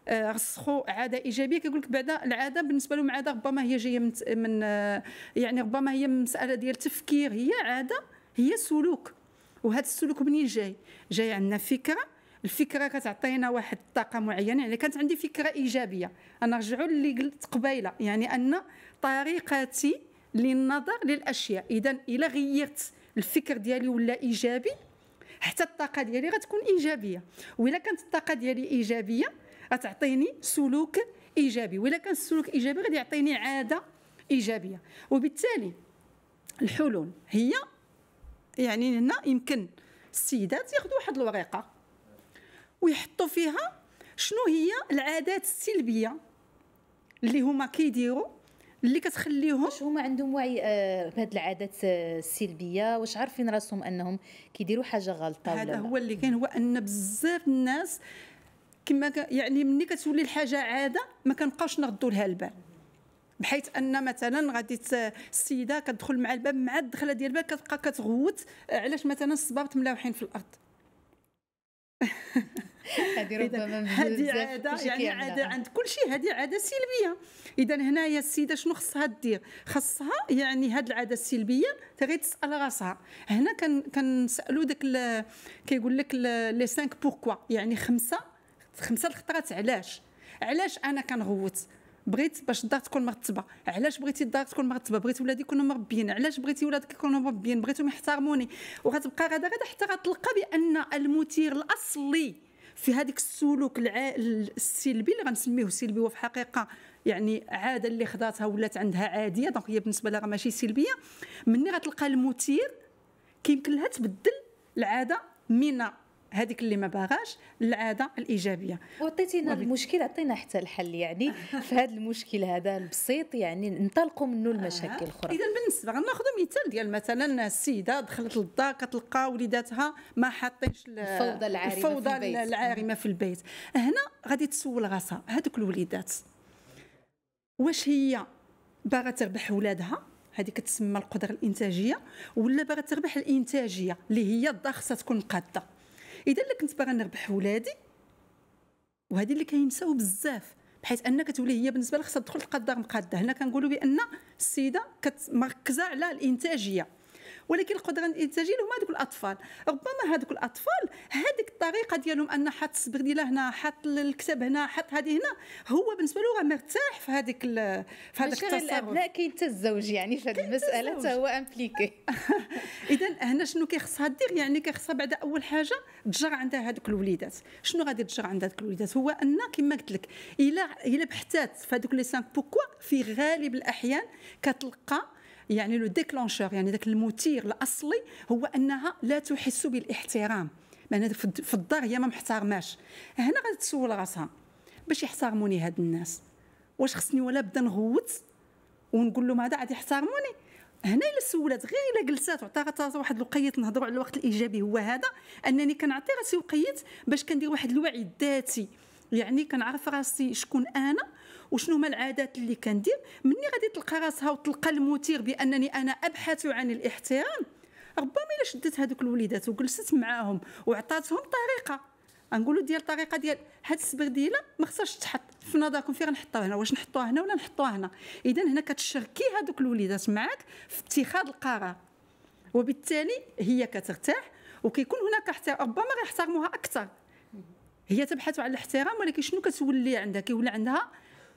آه، رسخوا عادة إيجابية كيقول لك بعدا العادة بالنسبة لهم عادة ربما هي جاية من, من آه، يعني ربما هي مسألة ديال التفكير هي عادة هي سلوك. وهذا السلوك منين جاي؟ جاي عندنا فكرة الفكرة كتعطينا واحد الطاقة معينة يعني كانت عندي فكرة إيجابية. أنا رجعوا اللي قلت قبيلة يعني أن طريقتي للنظر للأشياء. إذا إلا غيرت الفكر ديالي ولا إيجابي حتى الطاقة ديالي غتكون إيجابية. وإلا كانت الطاقة ديالي إيجابية غتعطيني سلوك إيجابي. وإلا كان السلوك إيجابي غادي يعطيني عادة إيجابية. وبالتالي الحلول هي يعني هنا يمكن السيدات ياخذوا واحد الورقة. ويحطوا فيها شنو هي العادات السلبية اللي هما كيديروا اللي كتخليهم واش هما عندهم وعي آه بهاد العادات آه السلبية؟ واش عارفين راسهم أنهم كيديروا حاجة غلطة هذا هو اللي كاين هو أن بزاف الناس كما يعني ملي كتولي الحاجة عادة ما كنبقاوش نردوا لها البال. بحيث أن مثلا غادي السيدة كتدخل مع الباب مع الدخلة ديال الباب كتبقى كتغوت علاش مثلا الصبابط ملاوحين في الأرض؟ هذه ربما هذه عادة يعني عادة عند كل شيء هذه عادة سلبية. إذا هنايا السيدة شنو خصها دير؟ خصها يعني هذه العادة السلبية تغي تسأل راسها. هنا كان كنسالوا داك كيقول لك les 5 pourquoi. يعني خمسة خمسة الخطرات علاش؟ علاش أنا كنغوت؟ بغيت باش الدار تكون مرتبة. علاش بغيتي الدار تكون مرتبة؟ بغيت ولادي يكونوا مربيين. علاش بغيتي ولادك يكونوا مربيين؟ بغيتهم يحترموني. وغتبقى غدا غدا حتى غتلقى بأن المثير الأصلي في هذيك السلوك. السلبي اللي غنسميه سلبي وفي الحقيقة يعني عادة اللي خداتها ولات عندها عادية donc هي بالنسبة لها ماشي سلبية مني غتلقى المثير كيمكن لها تبدل العادة من هذيك اللي ما باغاش العادة الإيجابية. وعطيتينا المشكل عطينا حتى الحل يعني في هذا المشكل هذا البسيط يعني ننطلقوا منه المشاكل الاخرى آه. إذا بالنسبة غناخذ مثال ديال مثلا السيدة دخلت للدار كتلقى وليداتها ما حاطينش الفوضى العارمة الفوضى في البيت. العارمة في البيت. هنا غادي تسول راسها هذوك الوليدات. واش هي باغا تربح ولادها؟ هذه كتسمى القدرة الإنتاجية ولا باغا تربح الإنتاجية اللي هي الدار خصها تكون قادة؟ إذا اللي كنت باغا نربح ولادي وهذه اللي كينساو بزاف بحيث ان كتولي هي بالنسبة لها خصها تدخل تلقى الدار مقاده هنا كنقولوا بأن السيدة كتمركزه على الإنتاجية. ولكن القدره الإنتاجية هما هذوك الأطفال. ربما هذوك الأطفال هذيك الطريقة ديالهم ان حط السبرديله هنا حط الكتاب هنا حط هذه هنا هو بالنسبة له راه مرتاح في هذيك في هذاك التصرف. الأبناء كاين حتى الزوج يعني في هذه المسألة حتى هو impliqué اذا هنا شنو كيخصها دير يعني كيخصها بعد أول حاجة تجر عندها هذوك الوليدات. شنو غادي تجر عند هذوك الوليدات؟ هو أن كما قلت لك الا إلا بحثات في هذوك les 5 pourquoi في غالب الأحيان كتلقى يعني le déclencheur يعني ذاك المثير الأصلي هو أنها لا تحس بالاحترام. يعني في الدار هي ما محترماش. هنا غادي تسول راسها. باش يحترموني هاد الناس؟ واش خصني ولا بدا نغوت ونقول لهم هذا غادي يحترموني؟ هنا إلا سولات غير إلا جلسات وعطات واحد الوقيت نهضروا على الوقت الإيجابي هو هذا أنني كنعطي راسي وقيت باش كندير واحد الوعي الذاتي يعني كنعرف راسي شكون أنا وشنو هما العادات اللي كندير مني غادي تلقى راسها وتلقى المثير بأنني أنا أبحث عن الإحترام. ربما إلا شدت هذوك الوليدات وجلست معاهم وعطاتهم طريقة. نقولوا ديال الطريقة ديال هاد السبرديله ما خصهاش تحط في نظركم فين غنحطوها هنا واش نحطوها هنا ولا نحطوها هنا. اذا هنا كتشركي هذوك الوليدات معاك في اتخاذ القرار. وبالتالي هي كترتاح وكيكون هناك احترام ربما غيحترموها أكثر. هي تبحث على الاحترام ولكن شنو كتولي عندها؟ كيولي عندها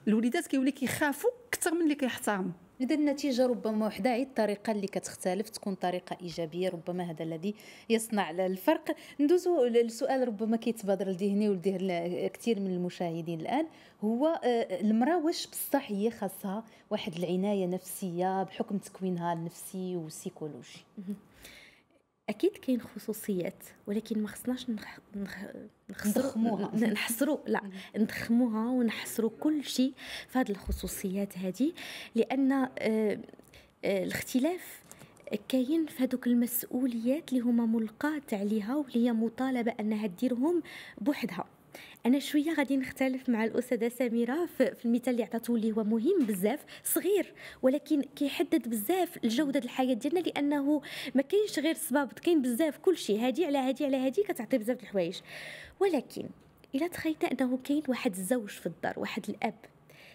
الوليدات كيولي كيخافوا أكثر من اللي كيحترموا. إذا النتيجة ربما وحدة هي الطريقة اللي كتختلف تكون طريقة إيجابية ربما هذا الذي يصنع الفرق. ندوزو للسؤال ربما كيتبادر لذهني ولذهن كثير من المشاهدين الآن. هو آه، المرأة واش بصح هي خاصها واحد العناية نفسية بحكم تكوينها النفسي والسيكولوجي؟ أكيد كاين خصوصيات ولكن ما خصناش نخ... نخ... نخصروها نحصروا لا نضخموها ونحصروا كل شيء في هذه الخصوصيات هذه لأن آه، آه، الاختلاف كاين في هذوك المسؤوليات اللي هما ملقاة عليها واللي هي مطالبة أنها ديرهم بوحدها. أنا شوية غادي نختلف مع الأستاذة سميرة في المثال اللي عطاتو اللي هو مهم بزاف صغير ولكن كيحدد بزاف الجودة الحياة ديالنا لأنه ما كاينش غير سباب كاين بزاف كل شيء هادي على هادي على هادي كتعطي بزاف الحوايج. ولكن إلا تخيلنا أنه كاين واحد الزوج في الدار واحد الأب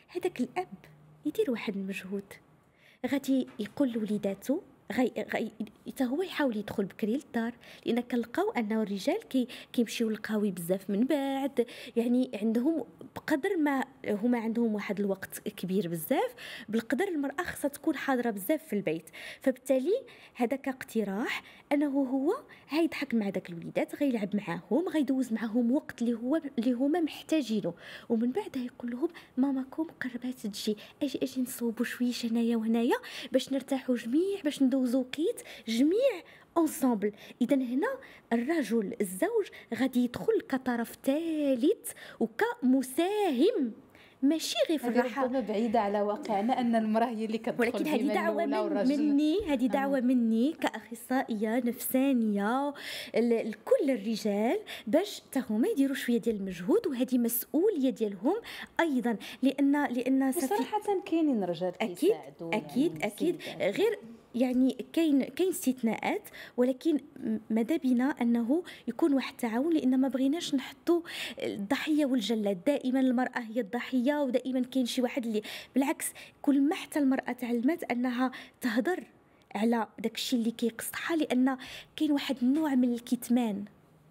هذاك الأب يدير واحد المجهود. غادي يقول لوليداتو غي غي حتى هو يحاول يدخل بكري للدار لأن كنلقاو أنه الرجال كي كيمشيو للقهوي بزاف من بعد يعني عندهم بقدر ما هما عندهم واحد الوقت كبير بزاف بالقدر المرأة خصها تكون حاضرة بزاف في البيت. فبالتالي هذاك اقتراح أنه هو هيضحك مع داك الوليدات غيلعب معاهم غيدوز معاهم وقت اللي هو اللي هما محتاجينه. ومن بعد يقول لهم ماماكم قربات تجي أجي أجي نصوبوا شوية هنايا وهنايا باش نرتاحوا جميع باش ندوزو وقيت جميع انصامبل اذا هنا الرجل الزوج غادي يدخل كطرف ثالث وكمساهم ماشي غير في الراحه ربما بعيدة على واقعنا أن المرأة هي اللي كتدخل ولكن هذه دعوة من مني هذه دعوة مني كأخصائية نفسانية. لكل الرجال باش حتى هما يديروا شوية ديال المجهود وهذه مسؤولية ديالهم أيضا. لأن لأن صراحة كاينين رجال أكيد أكيد يعني أكيد. غير يعني كاين كاين استثناءات ولكن ماذا بنا أنه يكون واحد التعاون لأن ما بغيناش نحطوا الضحية والجلاد دائما المرأة هي الضحية ودائما كاين شي واحد اللي بالعكس كل ما حتى المرأة تعلمت أنها تهضر على داك الشيء اللي كيقصحها لأن كاين واحد النوع من الكتمان.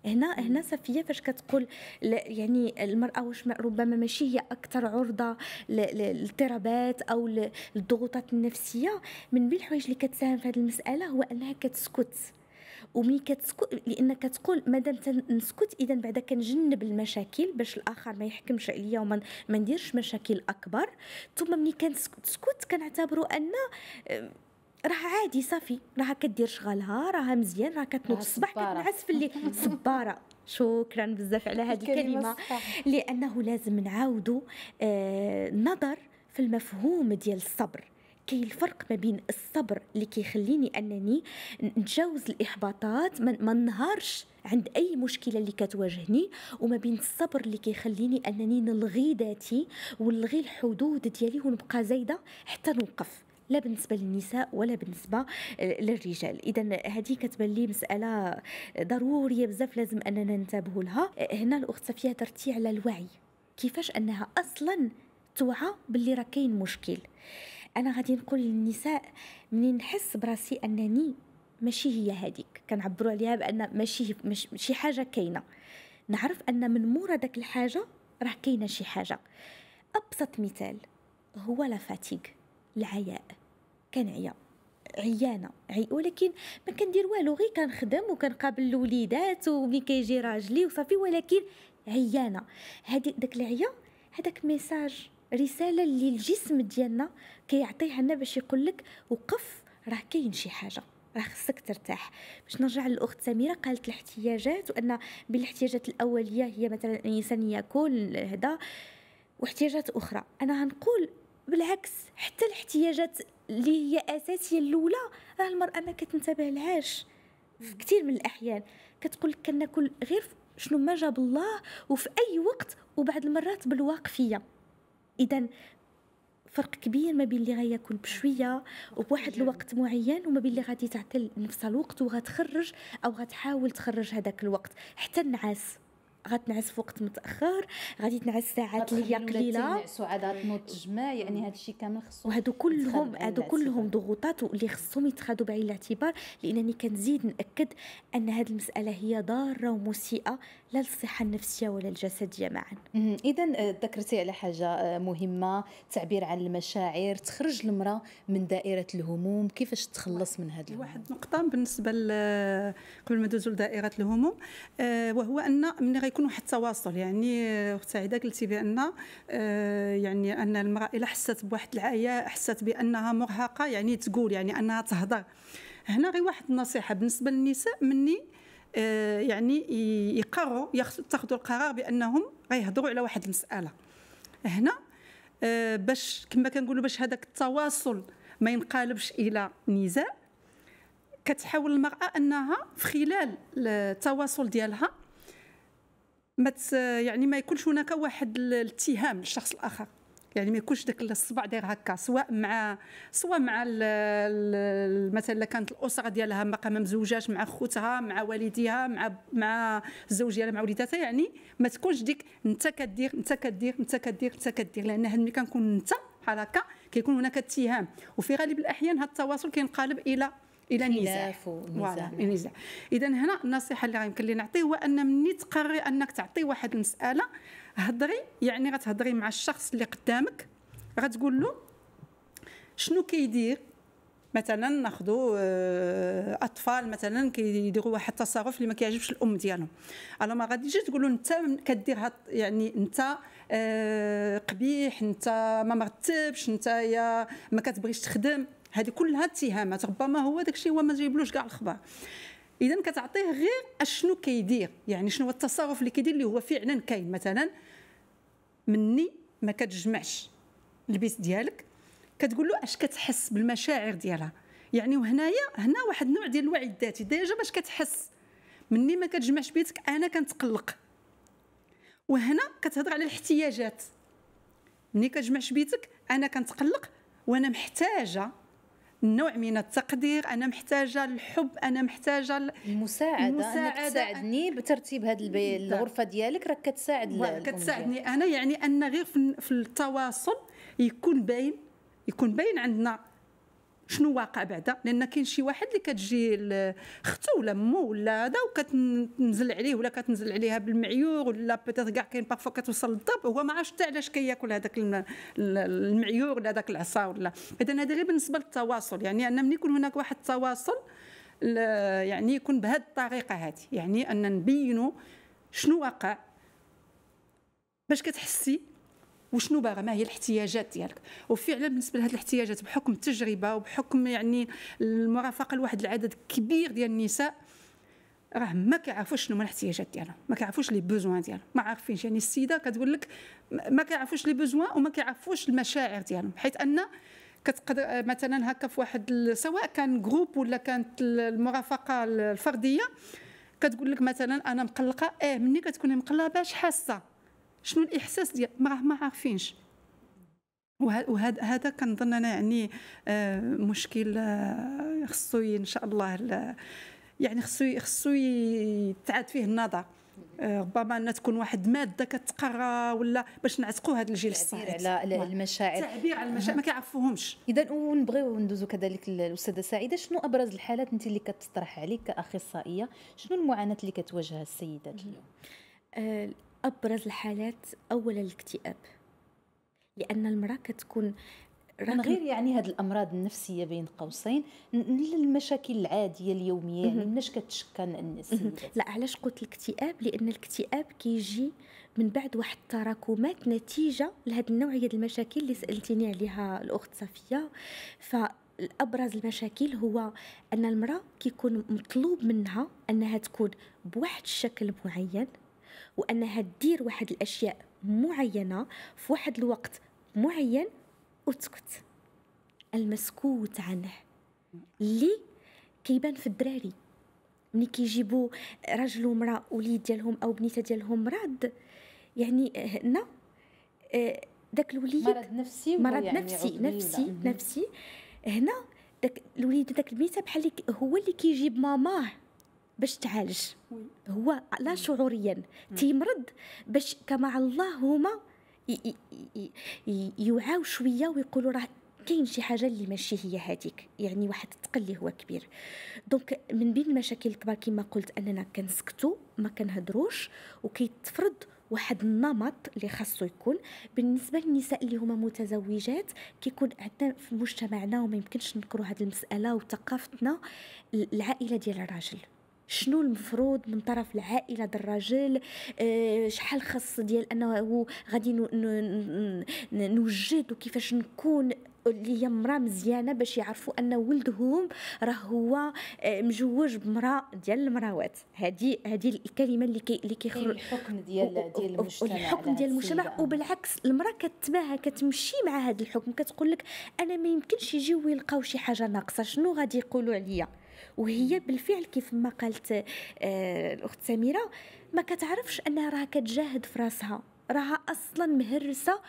هنا هنا صفية فاش كتقول يعني المرأة واش ربما ماشي هي أكثر عرضة للاضطرابات أو للضغوطات النفسية من بين الحوايج اللي كتساهم في هذه المسألة هو أنها كتسكت. وملي كتسكت لأن كتقول مادام نسكت اذا بعدا كنجنب المشاكل باش الآخر ما يحكمش عليا وما ما نديرش مشاكل أكبر. ثم ملي كنسكت كنعتبروا أن راه عادي صافي راه كدير شغلها راه مزيان راه كتنوض الصباح كتنعس في الليل. صبارة. شكرا بزاف على هذه الكلمة لأنه لازم نعاودوا آه نظر في المفهوم ديال الصبر. كاين الفرق ما بين الصبر اللي كيخليني أنني نتجاوز الإحباطات ما ننهارش عند أي مشكلة اللي كتواجهني وما بين الصبر اللي كيخليني أنني نلغي ذاتي ونلغي الحدود ديالي ونبقى زايدة حتى نوقف. لا بالنسبة للنساء ولا بالنسبة للرجال. اذا هذه كتبان لي مسألة ضرورية بزاف لازم أننا ننتبهوا لها. هنا الأخت صفيه درتي على الوعي. كيفاش أنها أصلا توعى باللي راه كاين مشكل؟ أنا غادي نقول للنساء منين نحس براسي أنني ماشي هي هذيك. كنعبروا عليها بأن ماشي شي حاجة كاينة. نعرف أن من مورا داك الحاجة راه كاينة شي حاجة. أبسط مثال هو لا فاتيغ العياء. كنعيا عيانة عي ولكن ما كندير والو غير كنخدم وكنقابل الوليدات وملي كيجي راجلي وصافي ولكن عيانة. هادي داك العيا هذاك ميساج رسالة اللي الجسم ديالنا كيعطيها لنا باش يقول لك وقف راه كاين شي حاجة راه خصك ترتاح. باش نرجع للأخت سميرة قالت الاحتياجات وأن بالاحتياجات الأولية هي مثلا الإنسان ياكل هذا واحتياجات أخرى. أنا هنقول بالعكس حتى الاحتياجات اللي هي أساسية الأولى راه المرأة ما كتنتبه لهاش. في كثير من الأحيان كتقول لك كناكل غير شنو ما جاب الله وفي أي وقت وبعد المرات بالواقفية. إذا فرق كبير ما بين اللي غياكل بشوية وبواحد الوقت معين وما بين اللي غادي تعطي نفسها الوقت وغتخرج أو غتحاول تخرج هذاك الوقت. حتى النعاس. غتنعس في وقت متأخر غادي تنعس ساعات اللي هي قليلة. سعادات نوض تجمع يعني هذا الشيء كامل خصو وهادو كلهم هادو كلهم ضغوطات اللي خصهم يتخذوا بعين الاعتبار لأنني كنزيد نأكد أن هذه المسألة هي ضارة ومسيئة. لا للصحه النفسية ولا الجسدية معا. اذا آه، ذكرتي على حاجة آه، مهمة تعبير عن المشاعر تخرج المرأة من دائرة الهموم. كيفاش تخلص من هذا واحد نقطة بالنسبة قبل ما ندوزو لدائرة الهموم آه، وهو أن من يكون واحد التواصل. يعني اخت سعيده قلتي بأن آه، يعني أن المرأة إلا حست بواحد العيا حست بأنها مرهقة يعني تقول يعني أنها تهضر. هنا غير واحد النصيحة. بالنسبة للنساء مني آه، يعني يقرروا ياخذوا القرار بأنهم غيهضروا على واحد المسألة. هنا آه، باش كما كنقولوا باش هذاك التواصل ما ينقلبش إلى نزاع كتحاول المرأة أنها في خلال التواصل ديالها ما يعني ما يكونش هناك واحد الاتهام للشخص الآخر. يعني ما يكونش داك الصبع داير هكا سواء مع سواء مع مثلا كانت الأسرة ديالها ما مزوجاش مع خوتها مع والديها مع مع الزوج ديالها مع وليداتها يعني ما تكونش ديك أنت كدير أنت كدير أنت كدير أنت كدير لأن ملي كنكون أنت بحال هكا كيكون هناك اتهام. وفي غالب الأحيان هذا التواصل كينقلب إلى إلى نزاع. نزاع. اذا هنا النصيحة اللي يمكن لي نعطيه هو أن مني تقرري أنك تعطي واحد المسألة هضري يعني غتهضري مع الشخص اللي قدامك غتقول له شنو كيدير؟ مثلا ناخذوا آه، أطفال مثلا كيديروا واحد التصرف اللي ما كيعجبش الأم ديالهم. الا ما غاديش تقول له أنت كدير يعني أنت آه، قبيح أنت ما مرتبش أنت يا ما كتبغيش تخدم. هذه كلها اتهامات ربما هو داك الشيء هو ما جايبلوش كاع الخبر. اذا كتعطيه غير أشنو كيدير يعني شنو هو التصرف اللي كيدير اللي هو فعلا كاين. مثلا مني ما كتجمعش البيت ديالك كتقول له أش كتحس بالمشاعر ديالها؟ يعني وهنايا هنا واحد النوع ديال الوعي الذاتي déjà باش كتحس. مني ما كتجمعش بيتك أنا كنتقلق. وهنا كتهضر على الاحتياجات. مني كتجمعش بيتك أنا كنتقلق وأنا محتاجة نوع من التقدير. أنا محتاجة الحب أنا محتاجة المساعدة, المساعدة انك تساعدني بترتيب هذه البي... الغرفة ديالك راك كتساعد كتساعدني. أنا يعني أن غير في التواصل يكون باين يكون باين عندنا شنو واقع بعدا؟ لأن كاين شي واحد اللي كتجي اختو ولا مو ولا هذا وكتنزل عليه ولا كتنزل عليها بالمعيور ولا بيتيت كاع كاين بارفو كتوصل للضرب هو ما عرفش حتى علاش كياكل هذاك المعيور ولا هذاك العصا ولا. اذا هذا غير بالنسبة للتواصل يعني أن ملي يكون هناك واحد التواصل يعني يكون بهذه الطريقة هذه يعني أن نبينوا شنو واقع. باش كتحسي وشنو باغا ما هي الاحتياجات ديالك. وفعلا بالنسبة لهذه الاحتياجات بحكم التجربة وبحكم يعني المرافقة لواحد العدد كبير ديال النساء راه ما كيعرفوش شنو هما الاحتياجات ديالهم ما كيعرفوش les besoins ديالهم. ما عارفينش يعني السيدة كتقول لك ما كيعرفوش les besoins وما كيعرفوش المشاعر ديالهم حيث أن كتقدر مثلا هكا في واحد سواء كان groupe ولا كانت المرافقة الفردية كتقول لك مثلا أنا مقلقة آه مني كتكوني مقلقة باش حاسة. شنو الإحساس ديال ما ما عارفينش. وهذا هذا كنظن أنا يعني آه، مشكل آه، خصو إن شاء الله يعني خصو خصو يتعاد فيه النظر. آه، ربما انها تكون واحد مادة كتقرا ولا باش نعتقوا هذا الجيل الصاعد الصاعد. على المشاعر. تعبير على المشاعر ما كيعرفوهمش. اذا ونبغيو ندوزو كذلك الاستاذه سعيدة. شنو أبرز الحالات أنت اللي كتطرح عليك كأخصائية؟ شنو المعاناة اللي كتواجهها السيدات اليوم؟ أبرز الحالات اولا الاكتئاب لأن المرأة كتكون من غير يعني هذه الأمراض النفسية بين قوسين المشاكل العادية اليومية يعني مناش كتشكى الناس لا علاش قلت الاكتئاب؟ لأن الاكتئاب كيجي من بعد واحد التراكمات نتيجة لهذه النوعيه ديال المشاكل اللي سألتيني عليها الأخت صفية. ف الابرز المشاكل هو أن المرأة كيكون مطلوب منها أنها تكون بواحد الشكل معين وأنها دير واحد الأشياء معينة في واحد الوقت معين وتسكت. المسكوت عنه. اللي كيبان في الدراري. ملي كيجيبوا راجل ومرأة وليد ديالهم أو بنيتة ديالهم مرض يعني هنا آه، داك الوليد مرض نفسي مرض يعني نفسي نفسي نفسي. هنا داك الوليد داك البنيتة بحال هو اللي كيجيب ماماه. باش تعالج. هو لا شعوريا. تيمرض باش كما الله هما يوعاو شوية ويقولوا راه كاين شي حاجة اللي ماشي هي هذيك يعني واحد الثقل اللي هو كبير. دونك من بين المشاكل الكبار كما قلت أننا كنسكتوا ما كنهضروش وكيتفرض واحد النمط اللي خاصو يكون. بالنسبة للنساء اللي هما متزوجات كيكون عندنا في مجتمعنا وما يمكنش نذكروا هذه المسألة وثقافتنا العائلة ديال الراجل. شنو المفروض من طرف العائلة الراجل؟ أه شحال خاص ديال أنه غادي نوجد وكيفاش نكون اللي هي مراه مزيانة باش يعرفوا أن ولدهم راه هو آه، مجوج بمراه ديال المراوات. هذه هذه الكلمة اللي كي اللي كيخرج الحكم ديال ديال المجتمع الحكم ديال المجتمع. وبالعكس المرأة كتباها كتمشي مع هذا الحكم كتقول لك أنا ما يمكنش يجيو يلقاو شي حاجة ناقصة. شنو غادي يقولوا عليا؟ وهي بالفعل كيف ما قالت آه الأخت سميرة ما كتعرفش انها راه كتجاهد في راسها. راها أصلا مهرسة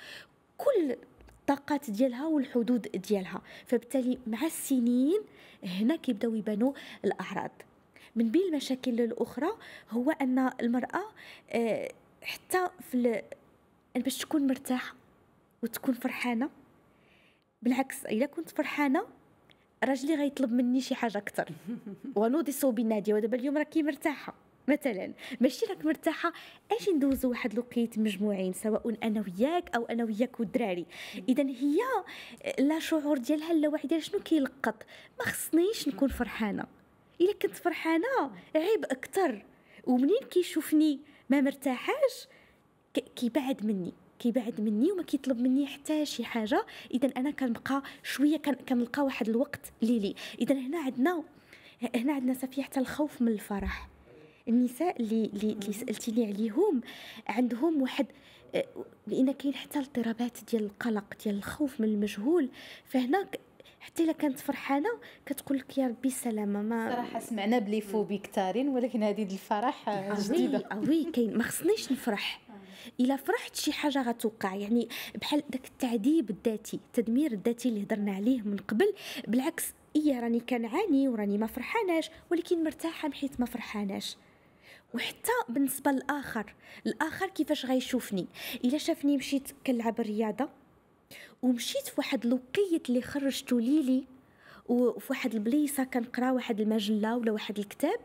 كل الطاقات ديالها والحدود ديالها. فبالتالي مع السنين هنا كيبداو يبانوا الأعراض. من بين المشاكل الأخرى هو أن المرأة آه حتى في باش تكون مرتاحة وتكون فرحانة بالعكس اذا كنت فرحانة راجلي غيطلب مني شي حاجة أكثر ونوضي صوبي نادية ودابا اليوم راكي مرتاحة. مثلا ماشي راك مرتاحة أجي ندوزو واحد الوقيت مجموعين سواء أنا وياك أو أنا وياك والدراري. اذا هي لا شعور ديالها لا واحد شنو كيلقط؟ ما خصنيش نكون فرحانة. إلا كنت فرحانة عيب أكثر ومنين كيشوفني ما مرتاحاش كيبعد مني. كيبعد مني وما كيطلب مني حتى شي حاجة. اذا أنا كنبقى شوية كنلقى واحد الوقت ليلي. اذا هنا عندنا هنا عندنا صافي حتى الخوف من الفرح. النساء اللي اللي, سألتيني عليهم عندهم واحد لأن كاين حتى اضطرابات ديال القلق ديال الخوف من المجهول. فهنا حتى إلا كانت فرحانة كتقول لك يا ربي السلامه ما صراحة سمعنا بلي فوبي كثارين ولكن هذه الفرح جديدة. وي كاين ما خصنيش نفرح. إلا فرحت شي حاجة غتوقع يعني بحال داك التعذيب الذاتي التدمير الذاتي اللي هضرنا عليه من قبل بالعكس إيه راني كنعاني وراني ما فرحاناش ولكن مرتاحة بحيث ما فرحاناش. وحتى بالنسبة للآخر الآخر كيفاش غيشوفني؟ إلا شافني مشيت كنلعب الرياضة ومشيت في واحد الوقيت اللي خرجتو ليلي وفي واحد البليصه كنقرا واحد المجلة ولا واحد الكتاب.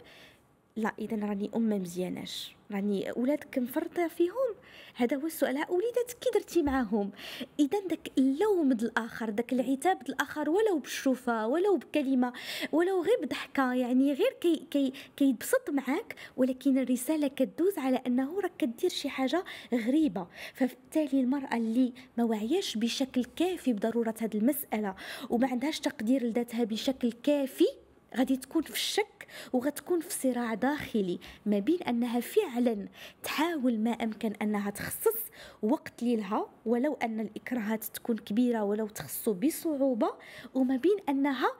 لا إذا راني ام مزياناش. راني ولادك مفرطة فيهم. هذا هو السؤال. وليداتك كي درتي معاهم؟ إذا داك اللوم الآخر داك العتاب الآخر ولو بالشوفة ولو بكلمة ولو غير بضحكة يعني غير كي كي كيبسط معاك ولكن الرسالة كدوز على أنه راك كدير شي حاجة غريبة. فبالتالي المرأة اللي ما وعياش بشكل كافي بضرورة هذه المسألة وما عندهاش تقدير لذاتها بشكل كافي غادي تكون في الشك. وغتكون في صراع داخلي ما بين أنها فعلا تحاول ما أمكن أنها تخصص وقت ليلها ولو أن الإكراهات تكون كبيرة ولو تخصو بصعوبة وما بين أنها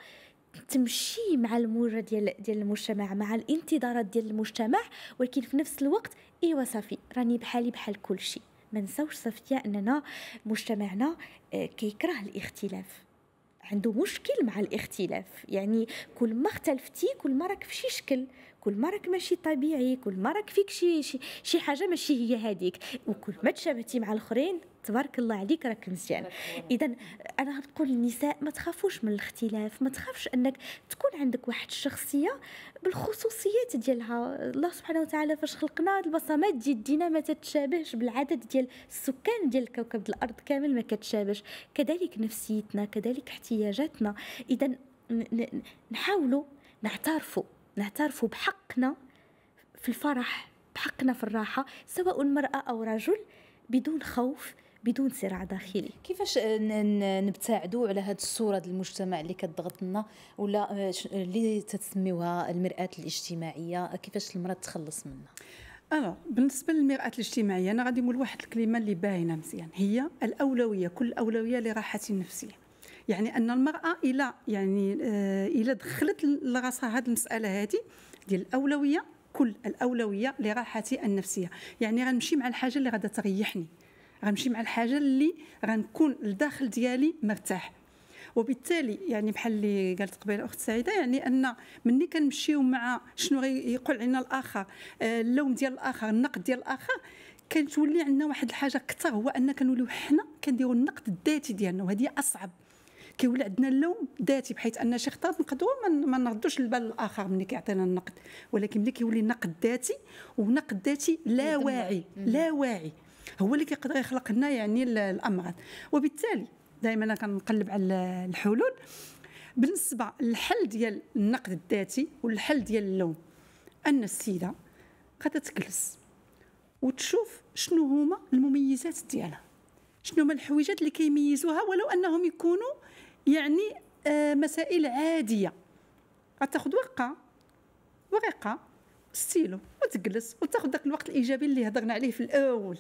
تمشي مع الموجة ديال ديال المجتمع مع الانتظارات ديال المجتمع ولكن في نفس الوقت إيوا صافي راني بحالي بحال كل شيء ما نساوش صافيه أننا مجتمعنا آه، كيكره الاختلاف. عنده مشكل مع الاختلاف. يعني كل ما اختلفتي كل ما راك في شي شكل. كل ما راك ماشي طبيعي كل ما راك فيك شي شي, شي حاجة ماشي هي هذيك وكل ما تشابهتي مع الأخرين تبارك الله عليك راك مزيان. إذا أنا نقول للنساء ما تخافوش من الاختلاف ما تخافش أنك تكون عندك واحد الشخصية بالخصوصيات ديالها. الله سبحانه وتعالى فاش خلقنا البصمات ديال يدينا ما تتشابهش بالعدد ديال السكان ديال كوكب الأرض كامل ما كتشابهش. كذلك نفسيتنا كذلك احتياجاتنا. إذا نحاولوا نعترفوا نعترفوا بحقنا في الفرح بحقنا في الراحة سواء مراه أو رجل بدون خوف بدون صراع داخلي. كيفاش نبتعدوا على هذه الصورة ديال المجتمع اللي كتضغطنا ولا اللي تسميوها المرآة الاجتماعية؟ كيفاش المرأة تخلص منها؟ أنا بالنسبة للمرآة الاجتماعية أنا غادي نقول واحد الكلمة اللي باينه مزيان هي الأولوية كل أولوية لراحتي النفسيه يعني أن المرأة إلى يعني آه إلى دخلت لراسها هذه المسألة هذه ديال الأولوية كل الأولوية لراحتي النفسية. يعني غنمشي مع الحاجة اللي غادا تريحني غنمشي مع الحاجة اللي غنكون الداخل ديالي مرتاح. وبالتالي يعني بحال اللي قالت قبيلة أخت سعيدة يعني أن ملي كنمشيو مع شنو يقول علينا الآخر آه، اللوم ديال الآخر النقد ديال الآخر كتولي عندنا واحد الحاجة أكثر هو أن كنوليو حنا كنديروا النقد الذاتي ديالنا وهذه أصعب. كيولي عندنا اللوم ذاتي بحيث أن شي خطات نقدروا ما نردوش البال الآخر ملي كيعطينا النقد. ولكن ملي كيولي نقد ذاتي ونقد ذاتي لا واعي لا واعي. هو اللي كيقدر يخلق لنا يعني الأمراض. وبالتالي دائما أنا كنقلب على الحلول. بالنسبة للحل ديال النقد الذاتي والحل ديال اللوم أن السيدة غادا تجلس وتشوف شنو هما المميزات ديالها. شنو هما الحويجات اللي كيميزوها ولو أنهم يكونوا يعني آه مسائل عادية. غتاخذ ورقة ورقة ستيلو وتجلس وتاخذ داك الوقت الإيجابي اللي هضرنا عليه في الأول.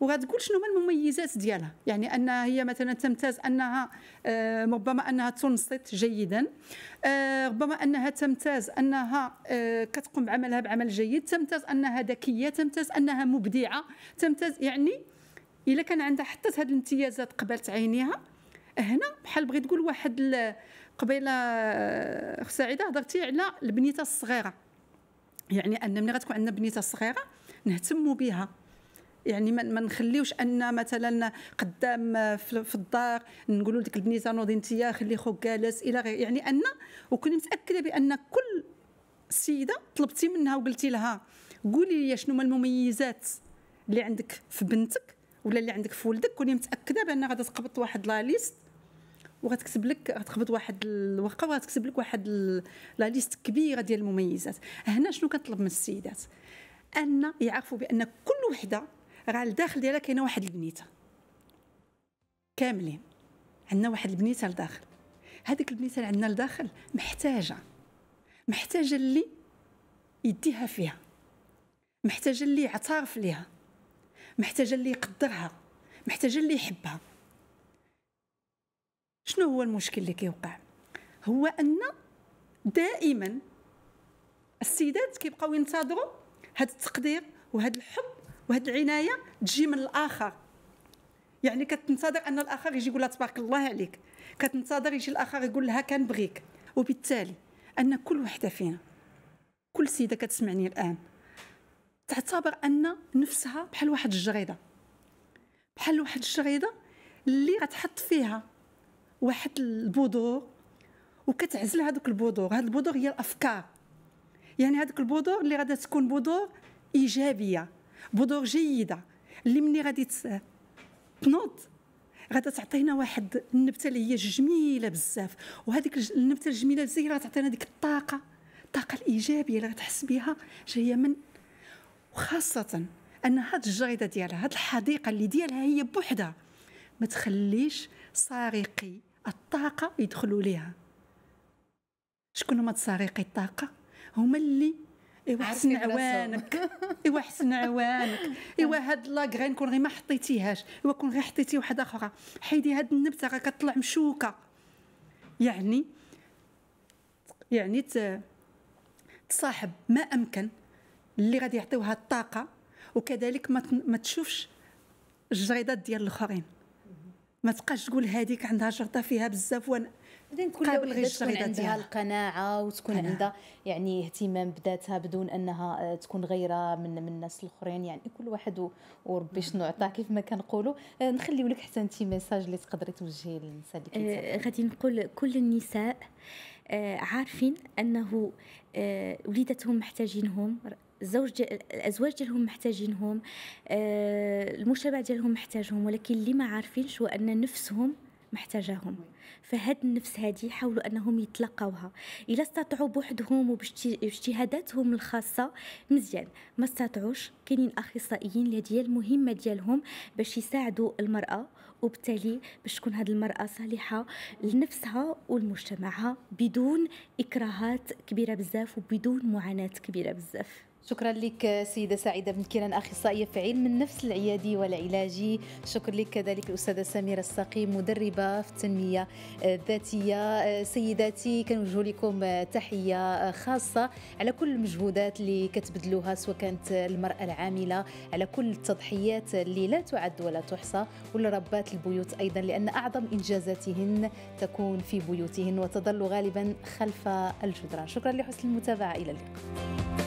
وغتقول شنو هما المميزات ديالها. يعني انها هي مثلا تمتاز أنها آه، ربما أنها تنصت جيدا آه، ربما أنها تمتاز أنها كتقوم بعملها بعمل جيد تمتاز أنها ذكية تمتاز أنها مبدعة تمتاز يعني إلا كان عندها حتى هذه الامتيازات قبلت عينيها هنا بحال بغيت تقول واحد قبيلة سعيدة هضرتي على البنيتة الصغيرة. يعني أن ملي غتكون عندنا بنيتة صغيرة نهتموا بها يعني ما نخليوش أن مثلا قدام في الدار نقولوا لديك البنيتة نوضي انت خلي خوك جالس إلى غير. يعني أن وكوني متأكدة بأن كل سيدة طلبتي منها وقلتي لها قولي لي شنو المميزات اللي عندك في بنتك ولا اللي عندك في ولدك. كوني متأكدة بان غادا تقبط واحد لا ليست. وغتكتب لك غتقبض واحد الورقة وغتكتب لك واحد لا ليست كبيرة ديال المميزات. هنا شنو كنطلب من السيدات؟ أن يعرفوا بأن كل وحدة راه الداخل ديالها كاينة واحد البنيتة. كاملين. عندنا واحد البنيتة لداخل. هذيك البنيتة اللي عندنا لداخل محتاجة. محتاجة اللي يديها فيها. محتاجة اللي يعترف ليها. محتاجة اللي يقدرها. محتاجة اللي يحبها. شنو هو المشكل اللي كيوقع؟ هو أن دائما السيدات كيبقاو ينتظروا هذا التقدير وهذا الحب وهذه العناية تجي من الآخر. يعني كتنتظر أن الآخر يجي يقول لها تبارك الله عليك. كتنتظر يجي الآخر يقول لها كنبغيك وبالتالي أن كل وحدة فينا كل سيدة كتسمعني الآن تعتبر أن نفسها بحال واحد الجريدة. بحال واحد الجريدة اللي غتحط فيها واحد البذور وكتعزل هذوك البذور هاد البذور هي الأفكار. يعني هذوك البذور اللي غادا تكون بذور إيجابية بذور جيدة. اللي مني غادي تنوض. غادا تعطينا واحد النبتة اللي هي جميلة بزاف. وهذيك النبتة الجميلة بزاف راه تعطينا ديك الطاقة. الطاقة الإيجابية اللي غتحس بها جاية من وخاصة أن هاد الجريدة ديالها هاد الحديقة اللي ديالها هي بوحدها ما تخليش سارقي الطاقة يدخلوا ليها. شكون هما سارقي الطاقة؟ هما اللي إيوا حسن عوانك. إيوا حسن عوانك. إيوا هاد لاكغين كون غير ما حطيتيهاش. إيوا كون غير حطيتي واحدة أخرى. حيدي هاد النبتة راه كطلع مشوكة. يعني يعني تصاحب ما أمكن اللي غادي يعطيوها الطاقة وكذلك ما ما تشوفش الجريدات ديال الأخرين. ما تبقاش تقول هذيك عندها شرطة فيها بزاف وأنا بعدين كل قابل وحده غير تكون الشريطة عندها. القناعة وتكون قناعة. عندها يعني اهتمام بذاتها بدون أنها آه، تكون غيرة من من الناس الأخرين يعني كل واحد وربي شنو عطاه كيف ما كنقولوا آه، نخليو لك حتى انت ميساج اللي تقدري توجهيه للنساء اللي آه، غادي نقول كل النساء آه، عارفين أنه آه، وليداتهم محتاجينهم الزوج الأزواج ديالهم محتاجينهم آه، المجتمع ديالهم محتاجهم ولكن اللي ما عارفينش هو أن نفسهم محتاجاهم. فهاد النفس هذه حاولوا أنهم يتلقاوها. إلا استطاعوا بوحدهم وباجتهاداتهم الخاصة مزيان. ما استطاعوش كاينين أخصائيين اللي ديال المهمة ديالهم باش يساعدوا المرأة وبالتالي باش تكون هذه المرأة صالحة لنفسها ولمجتمعها بدون إكراهات كبيرة بزاف وبدون معاناة كبيرة بزاف. شكرا لك سيدة سعيدة بن كيران أخصائية في علم النفس العيادي والعلاجي شكرا لك كذلك الأستاذة سميرة الساقي مدربة في التنمية الذاتية. سيداتي كنوجه لكم تحية خاصة على كل المجهودات اللي كتبذلوها سواء كانت المرأة العاملة على كل التضحيات اللي لا تعد ولا تحصى ولربات البيوت أيضا لأن أعظم إنجازاتهن تكون في بيوتهن وتظل غالبا خلف الجدران. شكرا لحسن المتابعة إلى اللقاء.